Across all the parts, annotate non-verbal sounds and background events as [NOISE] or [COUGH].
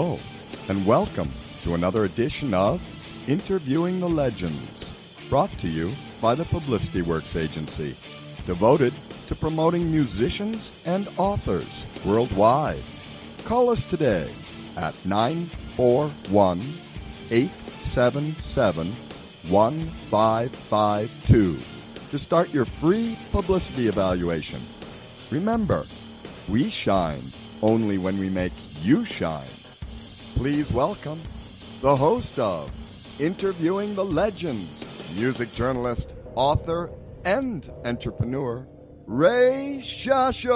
And welcome to another edition of Interviewing the Legends, brought to you by the Publicity Works Agency, devoted to promoting musicians and authors worldwide. Call us today at 941 877 1552 to start your free publicity evaluation. Remember, we shine only when we make you shine. Please welcome the host of Interviewing the Legends, music journalist, author, and entrepreneur, Ray Shasho.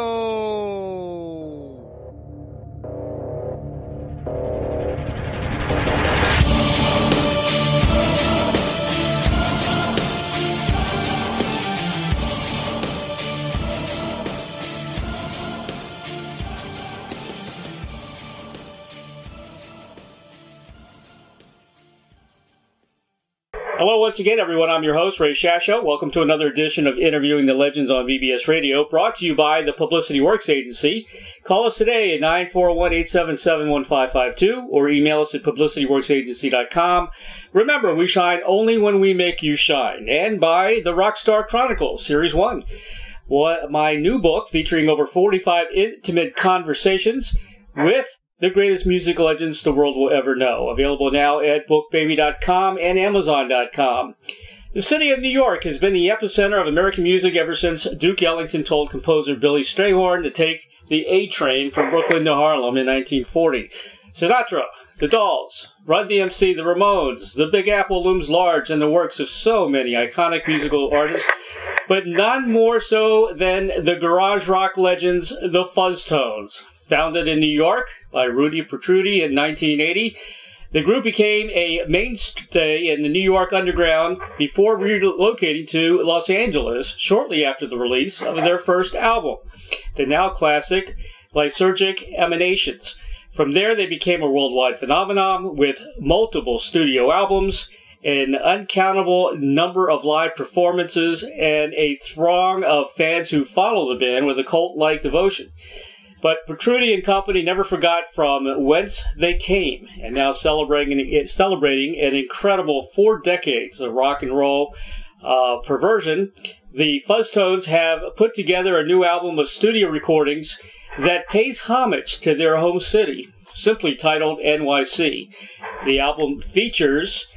Hello, once again, everyone. I'm your host, Ray Shasho. Welcome to another edition of Interviewing the Legends on BBS Radio, brought to you by the Publicity Works Agency. Call us today at 941-877-1552 or email us at publicityworksagency.com. Remember, we shine only when we make you shine. And by the Rockstar Chronicles, Series 1. What, my new book featuring over 45 intimate conversations with the greatest music legends the world will ever know. Available now at bookbaby.com and amazon.com. The city of New York has been the epicenter of American music ever since Duke Ellington told composer Billy Strayhorn to take the A train from Brooklyn to Harlem in 1940. Sinatra, the Dolls, Run DMC, the Ramones, the Big Apple looms large in the works of so many iconic musical artists, but none more so than the garage rock legends, the Fuzztones. Founded in New York by Rudi Protrudi in 1980, the group became a mainstay in the New York underground before relocating to Los Angeles shortly after the release of their first album, the now classic Lysergic Emanations. From there, they became a worldwide phenomenon with multiple studio albums, an uncountable number of live performances, and a throng of fans who follow the band with a cult like devotion. But Protrudi and company never forgot from whence they came, and now celebrating celebrating an incredible four decades of rock and roll uh, perversion. The Fuzztones have put together a new album of studio recordings that pays homage to their home city, simply titled NYC. The album features.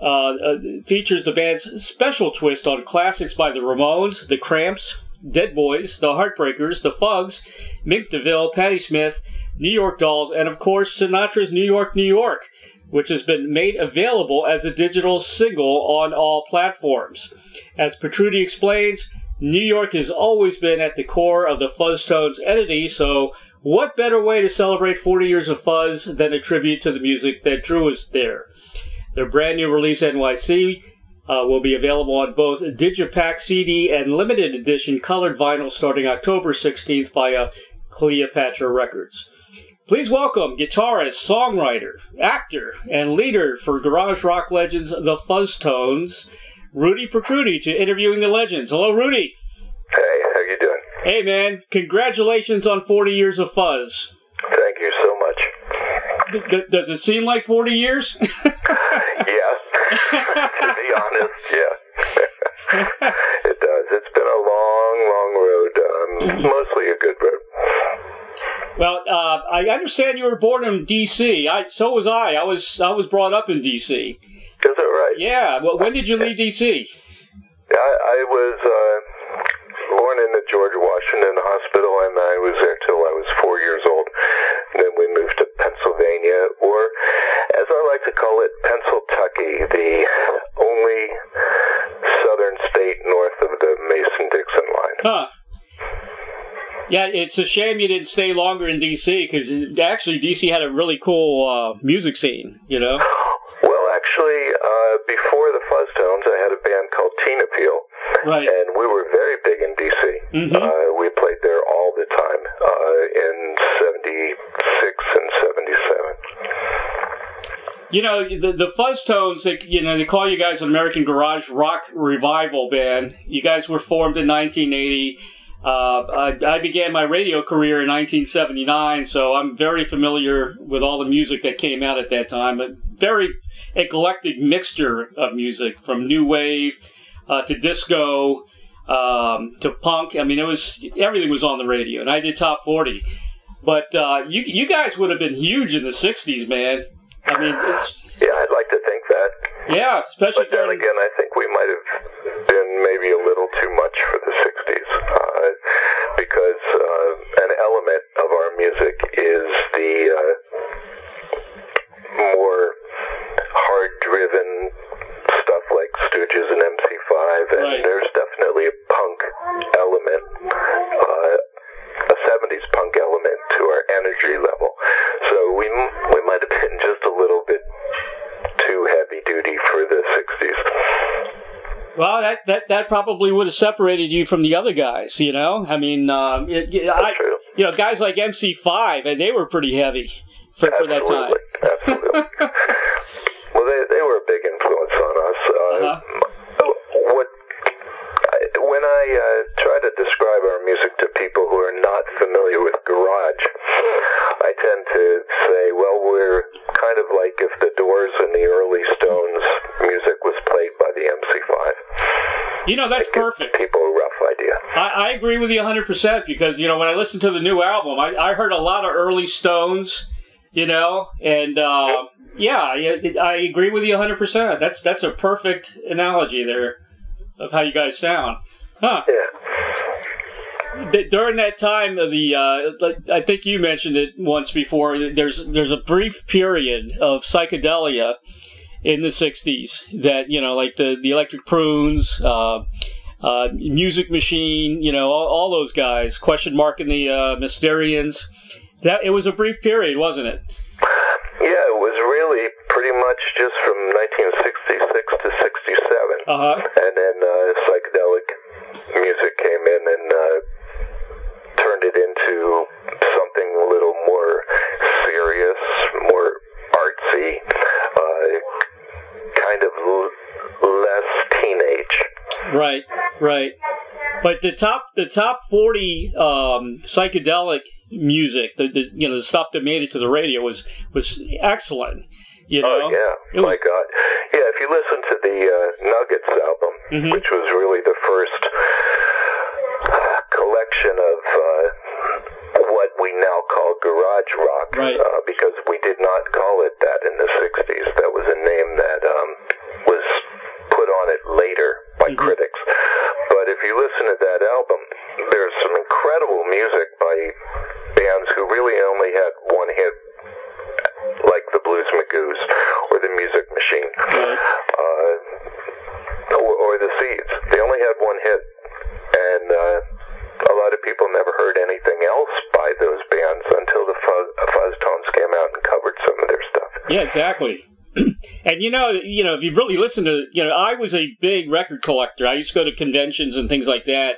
Uh, uh, features the band's special twist on classics by the Ramones, the Cramps, Dead Boys, The Heartbreakers, The Fugs, Mink DeVille, Patti Smith, New York Dolls, and of course Sinatra's New York, New York, which has been made available as a digital single on all platforms. As Protrudi explains, New York has always been at the core of the Fuzztones entity, so what better way to celebrate 40 years of Fuzz than a tribute to the music that drew us there? Their brand new release, NYC, uh, will be available on both Digipak CD and limited edition colored vinyl starting October 16th via Cleopatra Records. Please welcome guitarist, songwriter, actor, and leader for garage rock legends The Fuzztones, Rudi Protrudi, to interviewing the legends. Hello, Rudi. Hey, how you doing? Hey, man. Congratulations on 40 years of Fuzz. Thank you so much. D- does it seem like 40 years? [LAUGHS] yes. to be honest, yeah. it does. It's been a long, long road. Um, mostly a good road. Well, uh, I understand you were born in D.C. I, so was I. I was I was brought up in D.C. Is that right? Yeah. Well, when did you leave D.C.? I, I was uh, born in the George Washington Hospital, and I was there till I was four years old. And then we moved to Pennsylvania, or as I like to call it, Pennsyltucky, the only southern state north of the Mason-Dixon line. Huh. Yeah, it's a shame you didn't stay longer in D.C. because actually D.C. had a really cool uh, music scene. You know. Well, actually, uh, before the Fuzztones, I had a band called Tina Peel, Right. and we were very big in DC. Mhm. Uh, we played there all the time uh, in '76 and '77. You know the the Fuzztones. They, you know they call you guys an American garage rock revival band. You guys were formed in 1980. Uh, I, I, began my radio career in 1979, so I'm very familiar with all the music that came out at that time. A very eclectic mixture of music, from new wave uh, to disco um, to punk. I mean, it was everything was on the radio, and I did top 40. But uh, you you guys would have been huge in the '60s, man. I mean, yeah, I'd like to. Yeah, especially. But then during... again, I think we might have been maybe a little too much for the '60s, uh, because uh, an element of our music is the uh, more hard-driven stuff like Stooges and MC5, and right. there's definitely a punk element. Uh, a 70s punk element Well, that, that, that probably would have separated you from the other guys, you know? I mean, um, it, it, I, you know, guys like MC5, and they were pretty heavy for, for that time. Absolutely. well, they, they were a big influence on us. Uh, uh-huh when I uh, try to describe our music to people who are not familiar with garage, I tend to say, well, we're kind of like if the Doors and the early Stones music was played by the MC5. You know, that's perfect. People a rough idea. I, I, agree with you 100% because, you know, when I listened to the new album, I, I heard a lot of early Stones, you know, and, uh, yeah, I, I agree with you 100%. That's, that's a perfect analogy there of how you guys sound. Huh. Yeah. During that time of the, uh, I think you mentioned it once before. There's there's a brief period of psychedelia in the '60s that you know, like the the Electric Prunes, uh, uh, Music Machine, you know, all, all, those guys. Question mark in the uh, Mysterians. That it was a brief period, wasn't it? Yeah, it was really pretty much just from 1966 to 67, uh-huh. and then uh, psychedelic music came in and uh, turned it into something a little more serious, more artsy, kind of less teenage. Right, right. But the top, the top forty um, psychedelic music, the, the you know the stuff that made it to the radio was was excellent. You oh, know? Oh yeah, was... my God, yeah. If you listen to the uh, Nuggets album, mm-hmm. which was really the first uh, collection of uh, what we now call garage rock, right. uh, because we did not call it that in the '60s. That was a name that um, was put on it later by mm-hmm. critics. But if you listen to that album, there's some incredible music by bands who really only had one hit like the Blues Magoos or the Music Machine uh, or, or, the Seeds. They only had one hit, and uh, a lot of people never heard anything else by those bands until the Fuzz, Fuzz Tones came out and covered some of their stuff. Yeah, exactly. and you know, you know, if you really listen to, you know, I was a big record collector. I used to go to conventions and things like that,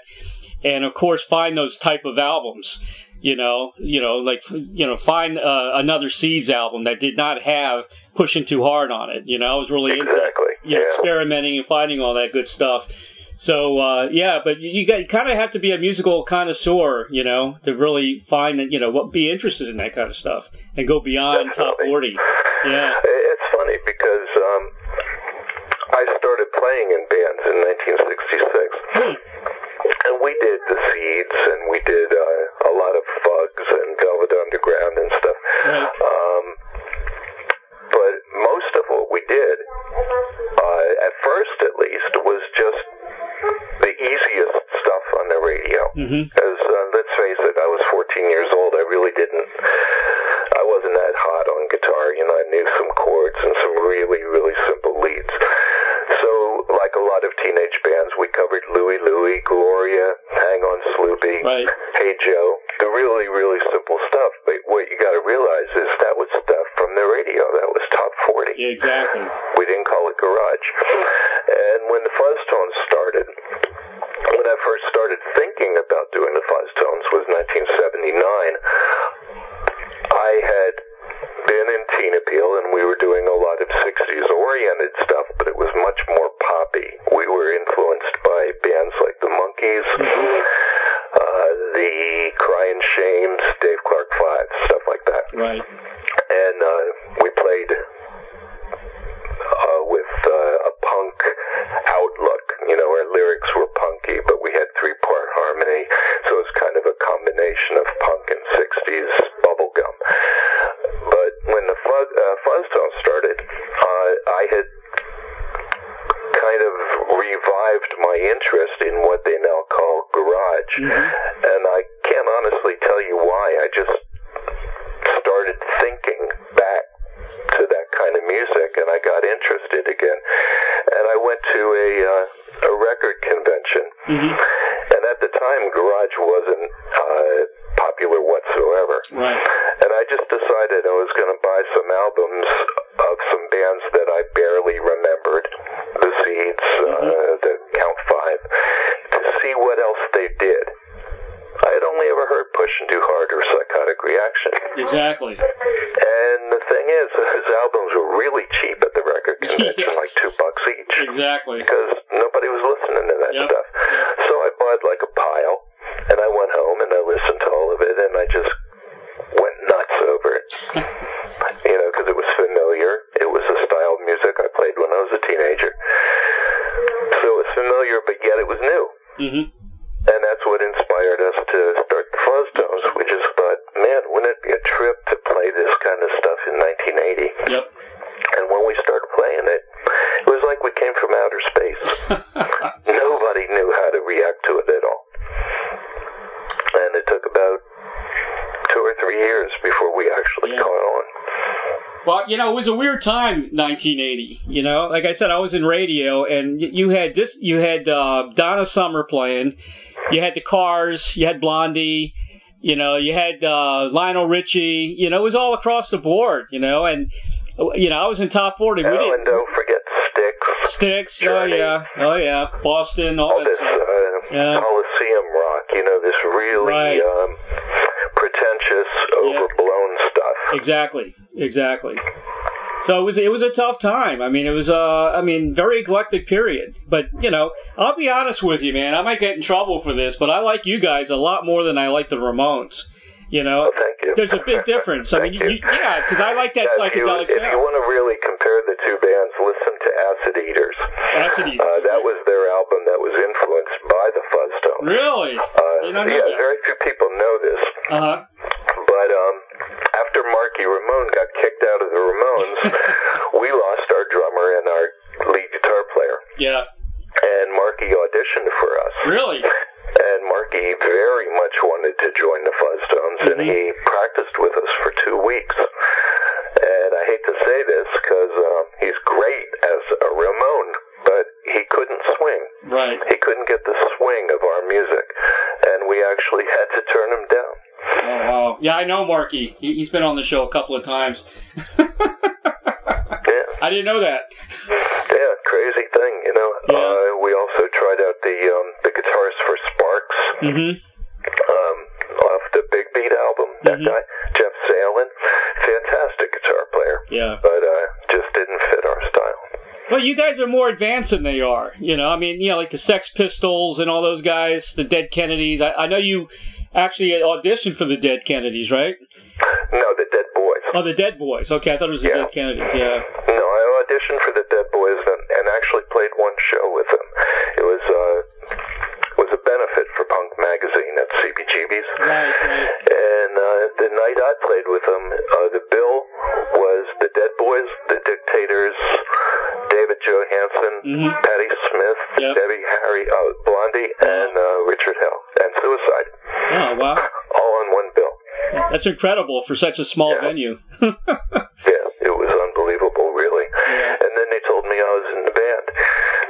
and of course, find those type of albums you know, you know, like you know, find uh, another Seeds album that did not have pushing too hard on it. You know, I was really exactly. into you know, yeah. experimenting and finding all that good stuff. So uh, yeah, but you, you kind of have to be a musical connoisseur, you know, to really find that you know what be interested in that kind of stuff and go beyond Definitely. top forty. Yeah, it's funny because um, I started playing in bands in 1966. Hmm and we did the seeds, and we did uh, a lot of Fugs and Velvet Underground and stuff. Right. Um, but most of what we did, uh, at first at least, was just the easiest stuff on the radio. Mm-hmm. Well, you know, it was a weird time, 1980. You know, like I said, I was in radio, and you had this, you had uh, Donna Summer playing, you had the Cars, you had Blondie, you know, you had uh, Lionel Richie. You know, it was all across the board. You know, and you know, I was in top 40. We Oh, didn't and don't forget Styx. Sticks. Oh yeah, oh yeah, Boston, all All this uh, Yeah. Coliseum rock, you know, this really Right. um, pretentious, overblown. Exactly, exactly. So it was it was a tough time. I mean, it was uh, I mean, very eclectic period. But you know, I'll be honest with you, man. I might get in trouble for this, but I like you guys a lot more than I like the Ramones. You know, Oh, thank you. there's a big [LAUGHS] difference. I mean, you, you. yeah, because I like that Yeah, if you, psychedelic if you want to really compare the two bands, listen to Acid Eaters. Acid Eaters. Uh, that was their album that was influenced by the Fuzztones. really? Uh, Did not know yeah, that. very few people know this, Uh huh. but um, after Marky Ramone got kicked out of the Ramones, [LAUGHS] we lost our drummer and our lead guitar player, Yeah. and Marky auditioned for us. Really? And Marky very much wanted to join the Fuzztones, and Mhm. he practiced with us for two weeks. And I hate to say this because um, he's great as a Ramone, but he couldn't swing. Right. He couldn't get the swing of our music, and we actually had to turn him down. Oh wow. Yeah, I know Marky. He, he's been on the show a couple of times. [LAUGHS] Yeah, I didn't know that. yeah, crazy thing, you know. Yeah. Uh, we also tried out the um, the guitarist for Sparks Mm-hmm. um, off the Big Beat album. That Mhm. guy, Jeff Salen, fantastic guitar player. Yeah. but uh, just didn't fit our style. Well, you guys are more advanced than they are. You know, I mean, you know, like the Sex Pistols and all those guys, the Dead Kennedys. I, I know you actually auditioned for the Dead Kennedys, right? No, the Dead Boys. Oh, the Dead Boys. Okay, I thought it was the Yeah. Dead Kennedys. Yeah. No, I auditioned for the Dead Boys and, and actually played one show with them. It was uh, was a benefit for Punk Magazine at CBGB's. Right. Right. And uh, the night I played with them, uh, the bill was the Dead Boys, the Dictators, David Johansen, Mhm. Patti Smith, Yep. Debbie Harry, uh, Blondie, and uh, Richard Suicide, Oh wow, all on one bill. that's incredible for such a small Yeah. venue. [LAUGHS] Yeah, it was unbelievable, really. Yeah. And then they told me I was in the band.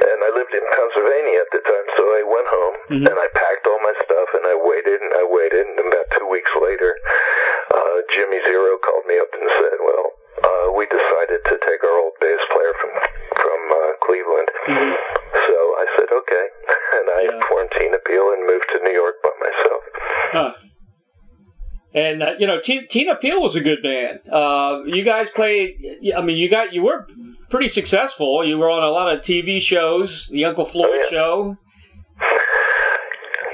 And I lived in Pennsylvania at the time, so I went home Mhm. and I packed all my stuff and I waited and I waited. And about two weeks later, uh, Jimmy Zero called me up and said, Well, uh, we decided to take our old bass player from from uh, Cleveland. Mhm. So I said, Okay. And I Yeah. formed Tina Peel and moved to New York by myself. Huh. And uh, you know, T- Tina Peel was a good band. Uh, you guys played. I mean, you got you were pretty successful. You were on a lot of TV shows, the Uncle Floyd Oh, yeah. show.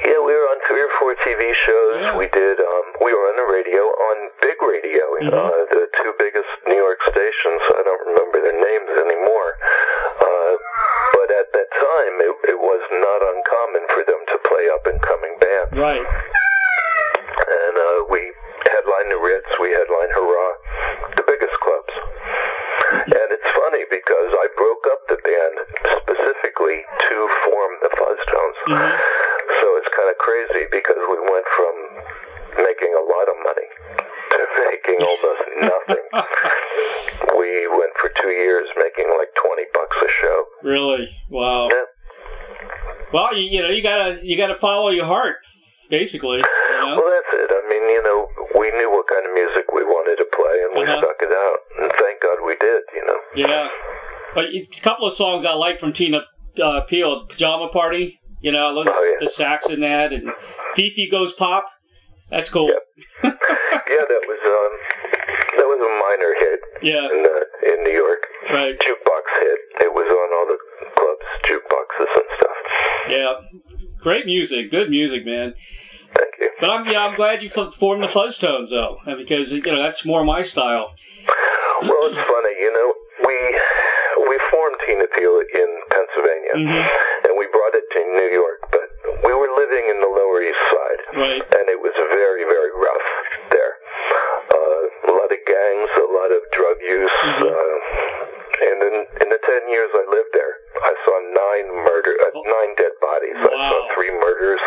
Yeah, we were on three or for TV shows. Yeah. We did. Um, we were on the radio on big radio. Mhm. Uh, the two biggest New York stations. I don't remember their names anymore. Uh, but at that time, it, it was not uncommon for them to play up and coming bands. Right. And uh, we headlined the Ritz. We headlined Hurrah, the biggest clubs. And it's funny because I broke up the band specifically to form the Fuzztones. Mhm. So it's kind of crazy because we went from making a lot of money to making almost nothing. we went for two years making like 20 bucks a show. Really? Wow. Yeah. Well, you, you know, you gotta follow your heart, basically. You know? Well, that's it. I mean, you know, we knew what kind of music we wanted to play and we Uh-huh. stuck it out. And thank God we did, you know. Yeah. But a couple of songs I like from Tina uh, Peel, Pajama Party. You know, I love the, Oh, yeah. the sax in that, and Fifi Goes Pop. That's cool. Yep. [LAUGHS] Yeah, that was um, that was a minor hit Yeah, in uh, in New York. right. Jukebox hit. It was on all the clubs, jukeboxes and stuff. Yeah, great music, good music, man. Thank you. But I'm yeah, I'm glad you f- formed the Fuzztones though, uh, because you know that's more my style. Well, it's funny, you know, we we formed Tina Peel in Pennsylvania, Mhm. and we brought it to New York, but we were living in the Lower East Side, Right. and it was very, very rough there. Uh, a lot of gangs, a lot of drug use, Mhm. uh, and in in the ten years I lived there, I saw nine murder, uh, nine dead bodies. I saw three murders,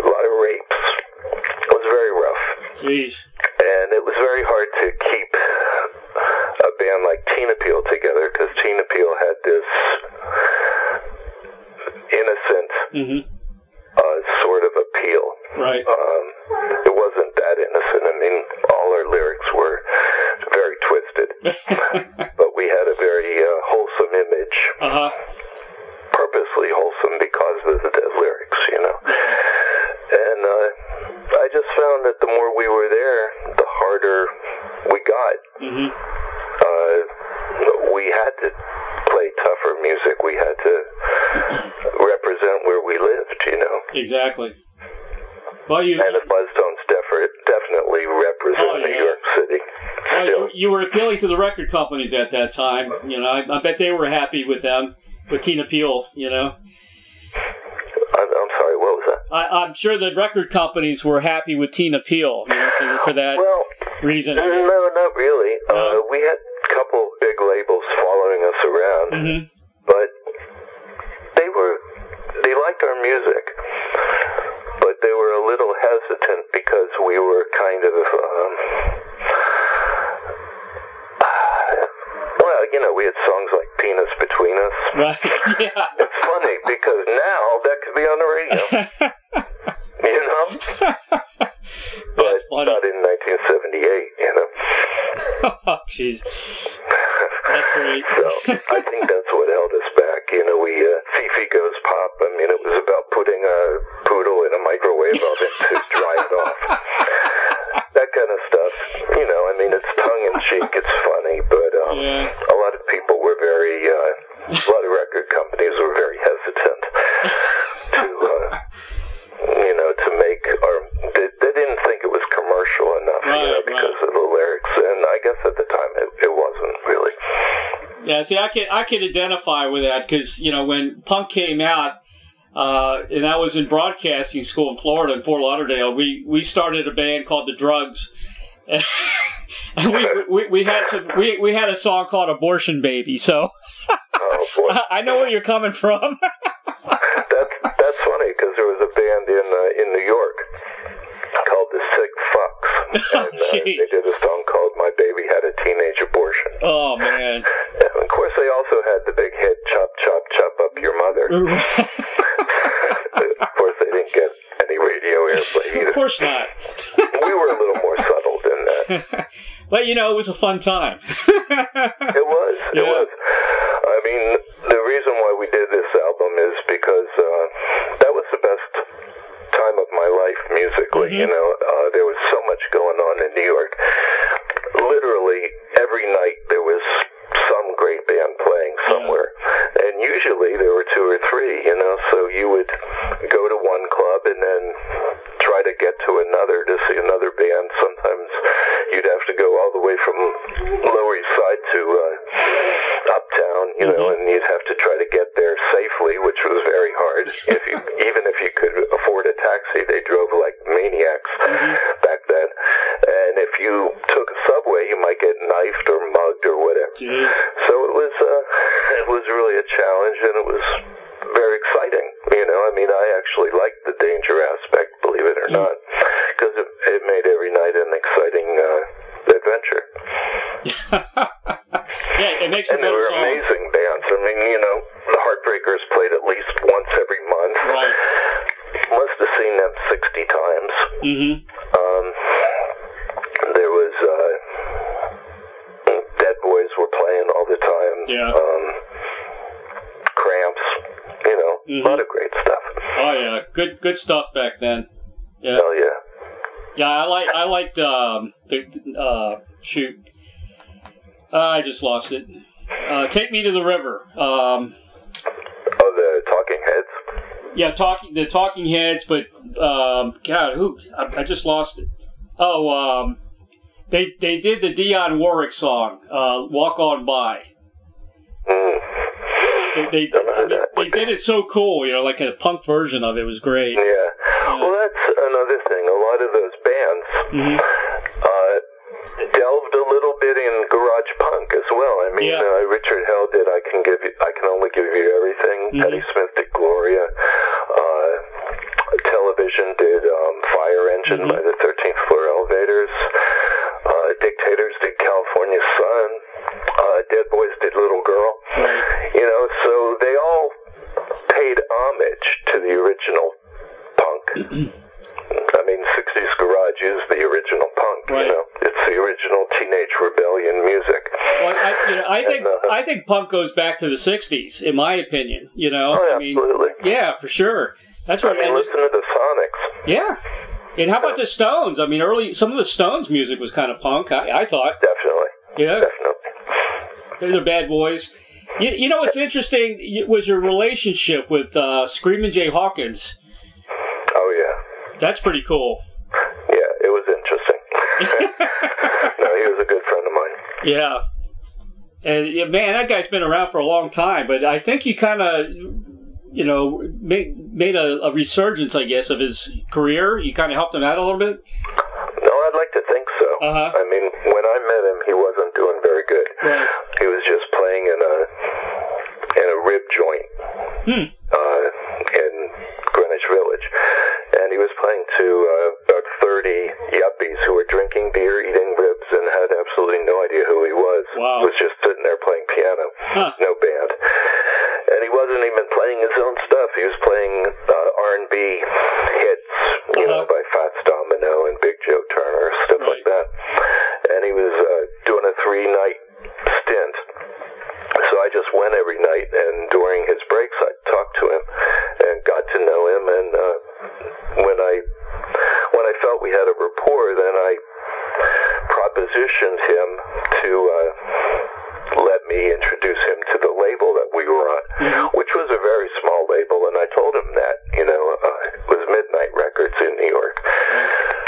a lot of rapes. It was very rough Jeez. and it was very hard to keep a band like Tina Peel together because Tina Peel had this innocent hmm uh, sort of appeal. Right. Um, it wasn't that innocent. I mean, all our lyrics were very twisted, [LAUGHS] but we had a very uh, wholesome image, Uh huh. purposely wholesome because of the, the lyrics, you know. And uh, I just found that the more we were there, the harder we got. hmm uh, we had to play tougher music. We had to represent where we lived, you know. Exactly. Well, you And the Fuzztones defi- definitely represent Oh, New. York City. well, you, you were appealing to the record companies at that time. You know, I, I bet they were happy with them, with Tina Peel. You know, I'm, I'm sorry, what was that? I, I'm sure the record companies were happy with Tina Peel. You know, for, for that Well, reason. no, not really. No? Uh, we had a couple big labels following us around, hmm but they were they liked our music, they were a little hesitant because we were kind of um, well, you know, we had songs like "Penis Between Us." Right. Yeah. It's funny because now that could be on the radio, [LAUGHS] you know, but That's funny. not in 1978, you know. [LAUGHS] Oh, jeez. That's great. So I think that's what held us back. You know, we uh, Fifi goes pop. I mean, it was about putting a poodle in a microwave oven to [LAUGHS] dry it off. That kind of stuff. You know, I mean, it's tongue in cheek. It's funny, but um, Yeah. a lot of people were very. Uh, a lot of record companies were very hesitant to. Uh, you know, to make or they, they didn't think it was commercial enough, you know, because right. of the lyrics, and I guess at the time it, it wasn't really. Yeah, see, I can I can identify with that because you know when punk came out, uh, and I was in broadcasting school in Florida in Fort Lauderdale. We we started a band called the Drugs, [LAUGHS] and we, we we had some we we had a song called Abortion Baby. So [LAUGHS] Oh boy. I know where you're coming from. [LAUGHS] That's that's funny because there was a band in uh, in New York called the Sick Oh, and uh, they did a song called "My Baby Had a Teenage Abortion." oh man, And [LAUGHS] of course, they also had the big hit "Chop Chop Chop Up Your Mother." [LAUGHS] of course, they didn't get any radio airplay either. of course not. We were a little more subtle than that. [LAUGHS] But you know, it was a fun time. It was. It Yeah. was. I mean, the reason why we did this album is because uh, that was the best time of my life musically. Mhm. You know, uh, there was so much going on in New York. Literally every night there was some great band playing somewhere, and usually there were two or three. You know, so you would go to one club and then have to go all the way from Lower East Side to uh, Uptown, you know, and you'd have to try to get there safely, which was very hard. if you, even if you could afford a taxi, they drove like maniacs back then. And if you took a subway, you might get knifed or mugged or whatever. Jeez. So it was uh, it was really a challenge, and it was very exciting. You know, I mean, I actually liked the danger aspect, believe it or not, because it, it made every night an exciting uh, adventure. yeah, it makes a And they better were song. amazing bands. I mean, you know, the Heartbreakers played at least once every month. Right. Must have seen them sixty times. Mm-hmm. Um, there was uh, Dead Boys were playing all the time. Yeah. Um, Cramps, you know, Mhm. a lot of great stuff. Oh yeah, good stuff back then. Yeah. Oh yeah. Yeah, I like I liked um, the uh, shoot. I just lost it. Uh, Take me to the river. Um, Oh, the Talking Heads. yeah, talking the Talking Heads, but um, God, who I, I just lost it. Oh, um, they they did the Dionne Warwick song, uh, "Walk On By." Mm. They they, Don't know who that they did it so cool, you know, like a punk version of it. Was great. Yeah. Well, that's another thing. A lot of those bands hmm uh, delved a little bit in garage punk as well. I mean, Yeah. uh, Richard Hell did "I Can Give You," "I Can Only Give You Everything." Mhm. Patti Smith did "Gloria." Uh, television did um, "Fire Engine" Mhm. by the Thirteenth Floor Elevators. Uh, Dictators did "California Sun." Uh, Dead Boys did "Little Girl." Right. You know, so they all paid homage to the original punk. I mean, 60s Garage is the original punk, Right. you know. It's the original Teenage Rebellion music. Well, I, you know, I think I think punk goes back to the '60s, in my opinion. You know, Oh, I mean, absolutely. yeah, for sure. That's what I mean, and listen to the Sonics. yeah, and how about the Stones? I mean, early some of the Stones music was kind of punk. I, I thought, Definitely. yeah, Definitely. they're the bad boys. You, you know what's interesting was your relationship with uh, Screaming Jay Hawkins. Oh, yeah. That's pretty cool. Yeah, it was interesting. [LAUGHS] [LAUGHS] no, he was a good friend of mine. Yeah. And yeah, man, that guy's been around for a long time, but I think he kind of, you know, made made a, a resurgence, I guess, of his career. You kind of helped him out a little bit. No, I'd like to think so. Uh-huh. I mean, when I met him, he wasn't doing very good. Right. He was just playing in a in a rib joint Hmm. uh, in Greenwich Village, and he was playing to uh, about thirty yuppies who were drinking beer, eating ribs, and had absolutely no idea who he was. Wow. Was just sitting there playing piano, Huh. no band, and he wasn't even playing his own stuff. He was playing uh, R and B hits, you know, Uh-huh. by Fats Domino and Big Joe Turner, stuff like Right. that. And he was uh, doing a three night stint. So I just went every night, and during his breaks, I talked to him and got to know him. And uh, when I when I felt we had a rapport, then I propositioned him to uh, let me introduce him to the label that we were on, Mhm. which was a very small label. And I told him that, you know, uh, it was Records in New York.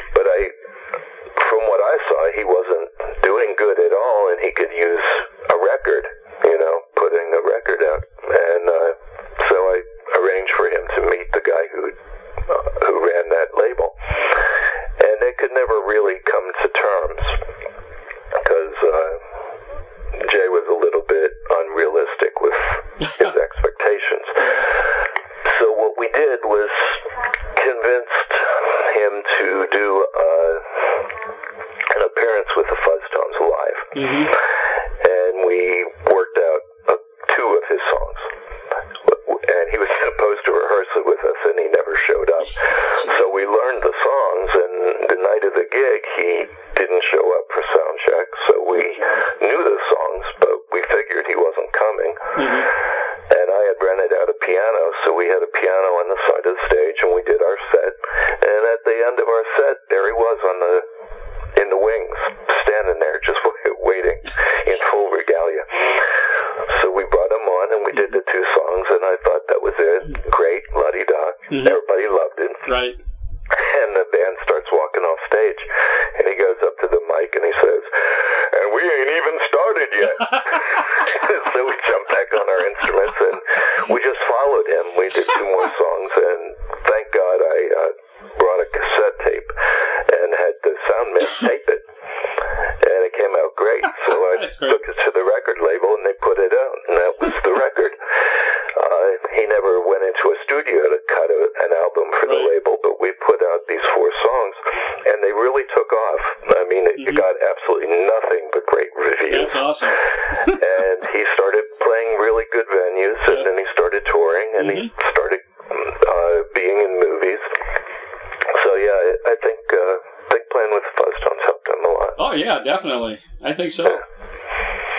Yeah, definitely. I think so.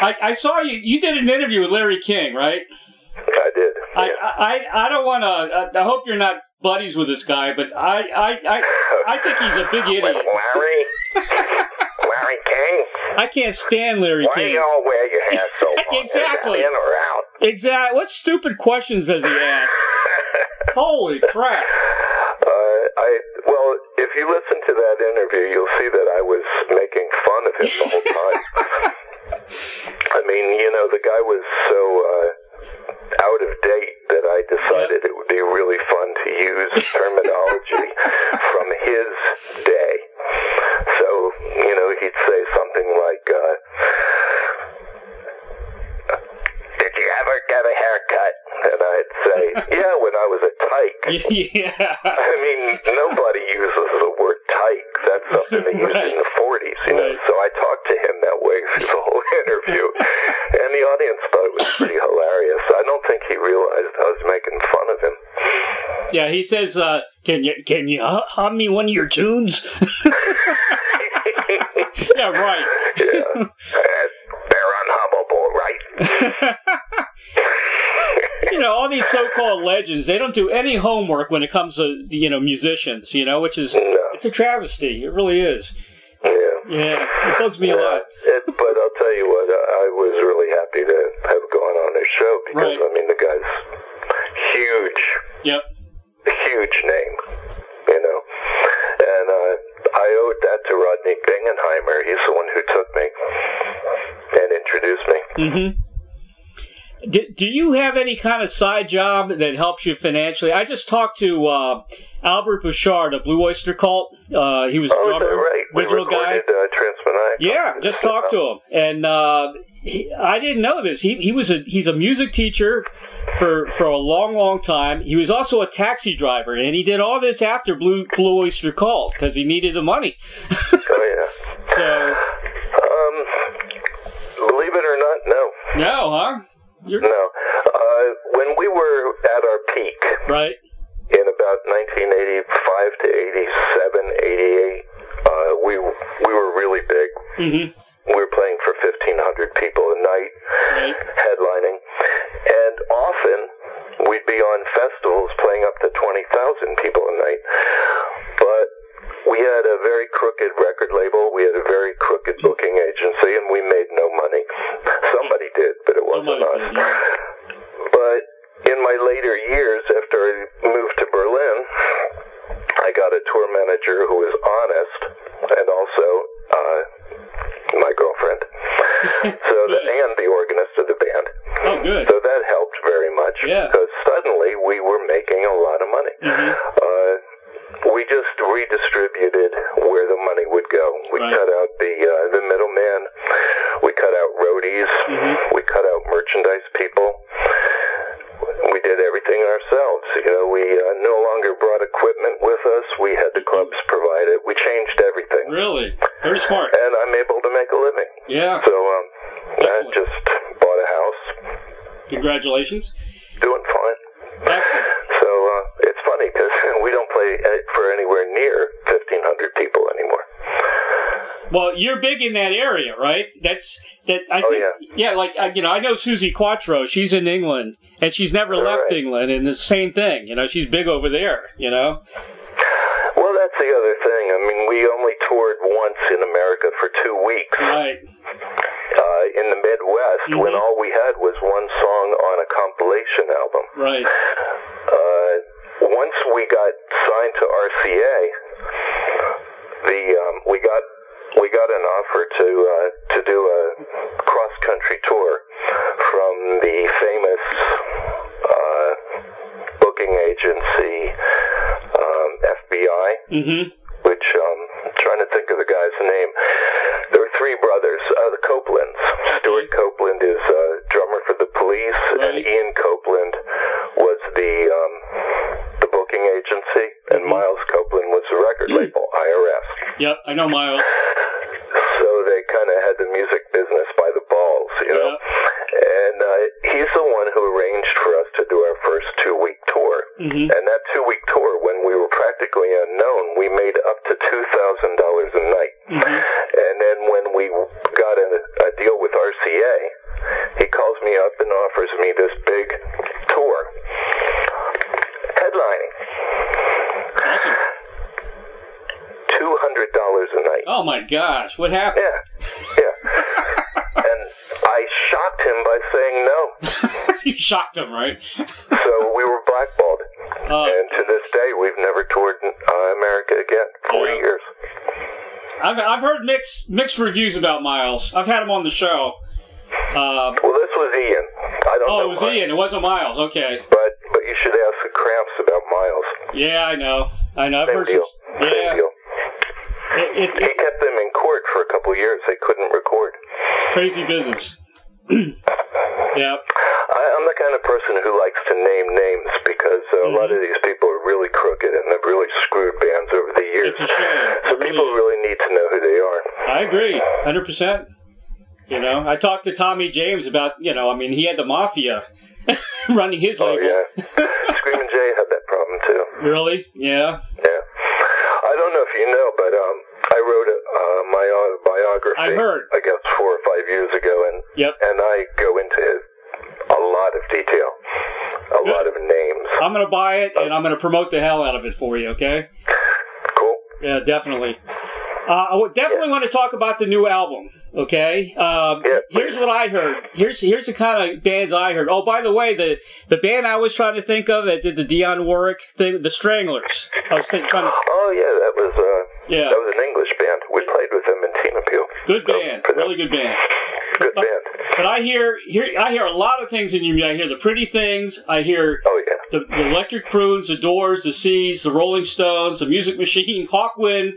I, I saw you. You did an interview with Larry King, right? I did. I yeah. I, I don't want to. I hope you're not buddies with this guy, but I I I, I think he's a big idiot. Larry, [LAUGHS] Larry King, I can't stand Larry King. why do y'all wear your hair so [LAUGHS] long? Exactly. In or out? Exactly. What stupid questions does he ask? [LAUGHS] Holy crap! Uh, I well, if you listen to that interview, you'll see that I was making fun of him the whole time. I mean, you know, the guy was so uh, out of date that I decided it would be really fun to use terminology [LAUGHS] from his day. So, you know, he'd say something like, uh, "Did you ever get a haircut?" And I'd say, [LAUGHS] "Yeah, when I was a tyke." [LAUGHS] yeah. I mean, nobody uses the word tyke. That's something they used Right. in the [LAUGHS] 40s, you know. So I talked to him that way through the whole [LAUGHS] interview, and the audience thought it was pretty hilarious. I don't think he realized I was making fun of him. Yeah. He says, uh, "Can you can you hum me one of your tunes?" [LAUGHS] yeah. Right. yeah, they're unhummable, right? You know, all these so-called legends, they don't do any homework when it comes to you know musicians. You know, which is No, it's a travesty. It really is. yeah. Yeah, it bugs me a lot. It, but I'll tell you what, I was really happy to have gone on his show because Right. I mean the guy's huge, Yep. huge name, you know. And uh, I owed that to Rodney Bingenheimer. He's the one who took me and introduced me. Mm-hmm. Do, do you have any kind of side job that helps you financially? I just talked to uh, Albert Bouchard of Blue Oyster Cult. Uh, he was a Oh, is drummer, right? Original guy. uh, Yeah, just talked to him, and uh, he, I didn't know this. He he was a he's a music teacher for for a long, long time. He was also a taxi driver, and he did all this after Blue Blue Oyster Cult because he needed the money. [LAUGHS] Oh yeah. So Um, believe it or not, no, no, huh? You're no. Uh, when we were at our peak, right. in about 1985 to 87, 88, uh, we we were really big. Mm-hmm. We were playing for 1,500 people a night, Right. headlining, and often we'd be on festivals playing up to 20,000 people a night. But we had a very crooked record label. We had a very crooked booking agency, and we made no money. [LAUGHS] Somebody did, but it wasn't Somebody us. did, yeah. But in my later years, after I moved to Berlin, I got a tour manager who was honest and also uh, my girlfriend. [LAUGHS] so the, and the organist of the band. Oh, good. So that helped very much. Yeah. Because suddenly we were making a lot of money. Mhm. Uh, we just redistributed where the money would go. We Right. cut out the uh, the middleman. We cut out roadies. Mhm. We cut out merchandise people. We did everything ourselves. You know, we uh, no longer brought equipment with us. We had the clubs provide it. We changed everything, Really, very smart. and I'm able to make a living. Yeah. So um, I just bought a house, Congratulations. doing fine. Excellent. Funny because we don't play for anywhere near 1,500 people anymore. Well, you're big in that area, right? That's that. I Oh, think. yeah. like I, you know, I know Suzi Quatro. She's in England, and she's never All left right. England. And the same thing. You know, she's big over there. You know. Well, that's the other thing. I mean, we only toured once in America for two weeks Right. uh, in the Midwest when Mhm. all we had was one song on a compilation album. Right. Uh, once we got signed to RCA, the um, we got we got an offer to uh, to do a cross country tour from the famous uh, booking agency um, FBI Mm-hmm. which um, I'm trying to think of the guy's name. There were three brothers. Uh, the Copelands. Stewart Copeland is uh, drummer for the Police, and Ian Copeland was the um, the booking agency, and Mm-hmm. Miles Copeland was the record label, IRS. Yep, I know Miles. [LAUGHS] So they kind of had the music business by the balls, you know. And uh, he's the one who arranged for us to do our first two week tour. hmm And that two week tour, when we were practically unknown, we made up to two thousand dollars a night. hmm And then when we got a, a deal with RCA, he calls me up and offers me this big tour, headlining, Awesome. two hundred dollars a night. Oh my gosh, what happened? Yeah, yeah. [LAUGHS] and I shocked him by saying no. [LAUGHS] you shocked him, right? So we were blackballed. Uh, and to this day, we've never toured uh, America again. Forty Yeah. years. I've I've heard mixed mixed reviews about Miles. I've had him on the show. Uh, Well, this was Ian. I don't oh, it was Ian. It wasn't Miles. Okay. But but you should ask the Cramps about Miles. Yeah, I know. I know. I've Same heard deal. some. Same deal. It, it, kept them in court for a couple of years. They couldn't record. It's crazy business. [CLEARS THROAT] yeah. I, I'm the kind of person who likes to name names because uh, a lot Mm-hmm. of these people are really crooked and they've really screwed bands over the years. It's a shame. So really people is. really need to know who they are. I agree, hundred percent. You know, I talked to Tommy James about. You know, I mean, he had the mafia [LAUGHS] running his Oh yeah, Screaming Jay had that problem too. Really? Yeah. Yeah, I don't know if you know, but um, I wrote a, uh, my autobiography. I heard. I guess four or five years ago, and Yep. and I go into a lot of detail, a Good. lot of names. I'm gonna buy it and I'm gonna promote the hell out of it for you. Okay. Cool. Yeah, definitely. Uh, I would definitely want to talk about the new album. Okay. Um, here's what I heard. Here's here's the kind of bands I heard. Oh, by the way, the the band I was trying to think of that did the Dionne Warwick thing, the Stranglers. I was think, trying to. Oh yeah, that was uh, Yeah. that was an English band. We played with them in Tina Peel. Good band, them, really good band. good but- band. But I hear, hear I hear a lot of things in you. I hear the pretty things. I hear Oh yeah. the, the Electric Prunes, the Doors, the Seeds, the Rolling Stones, the Music Machine, Hawkwind,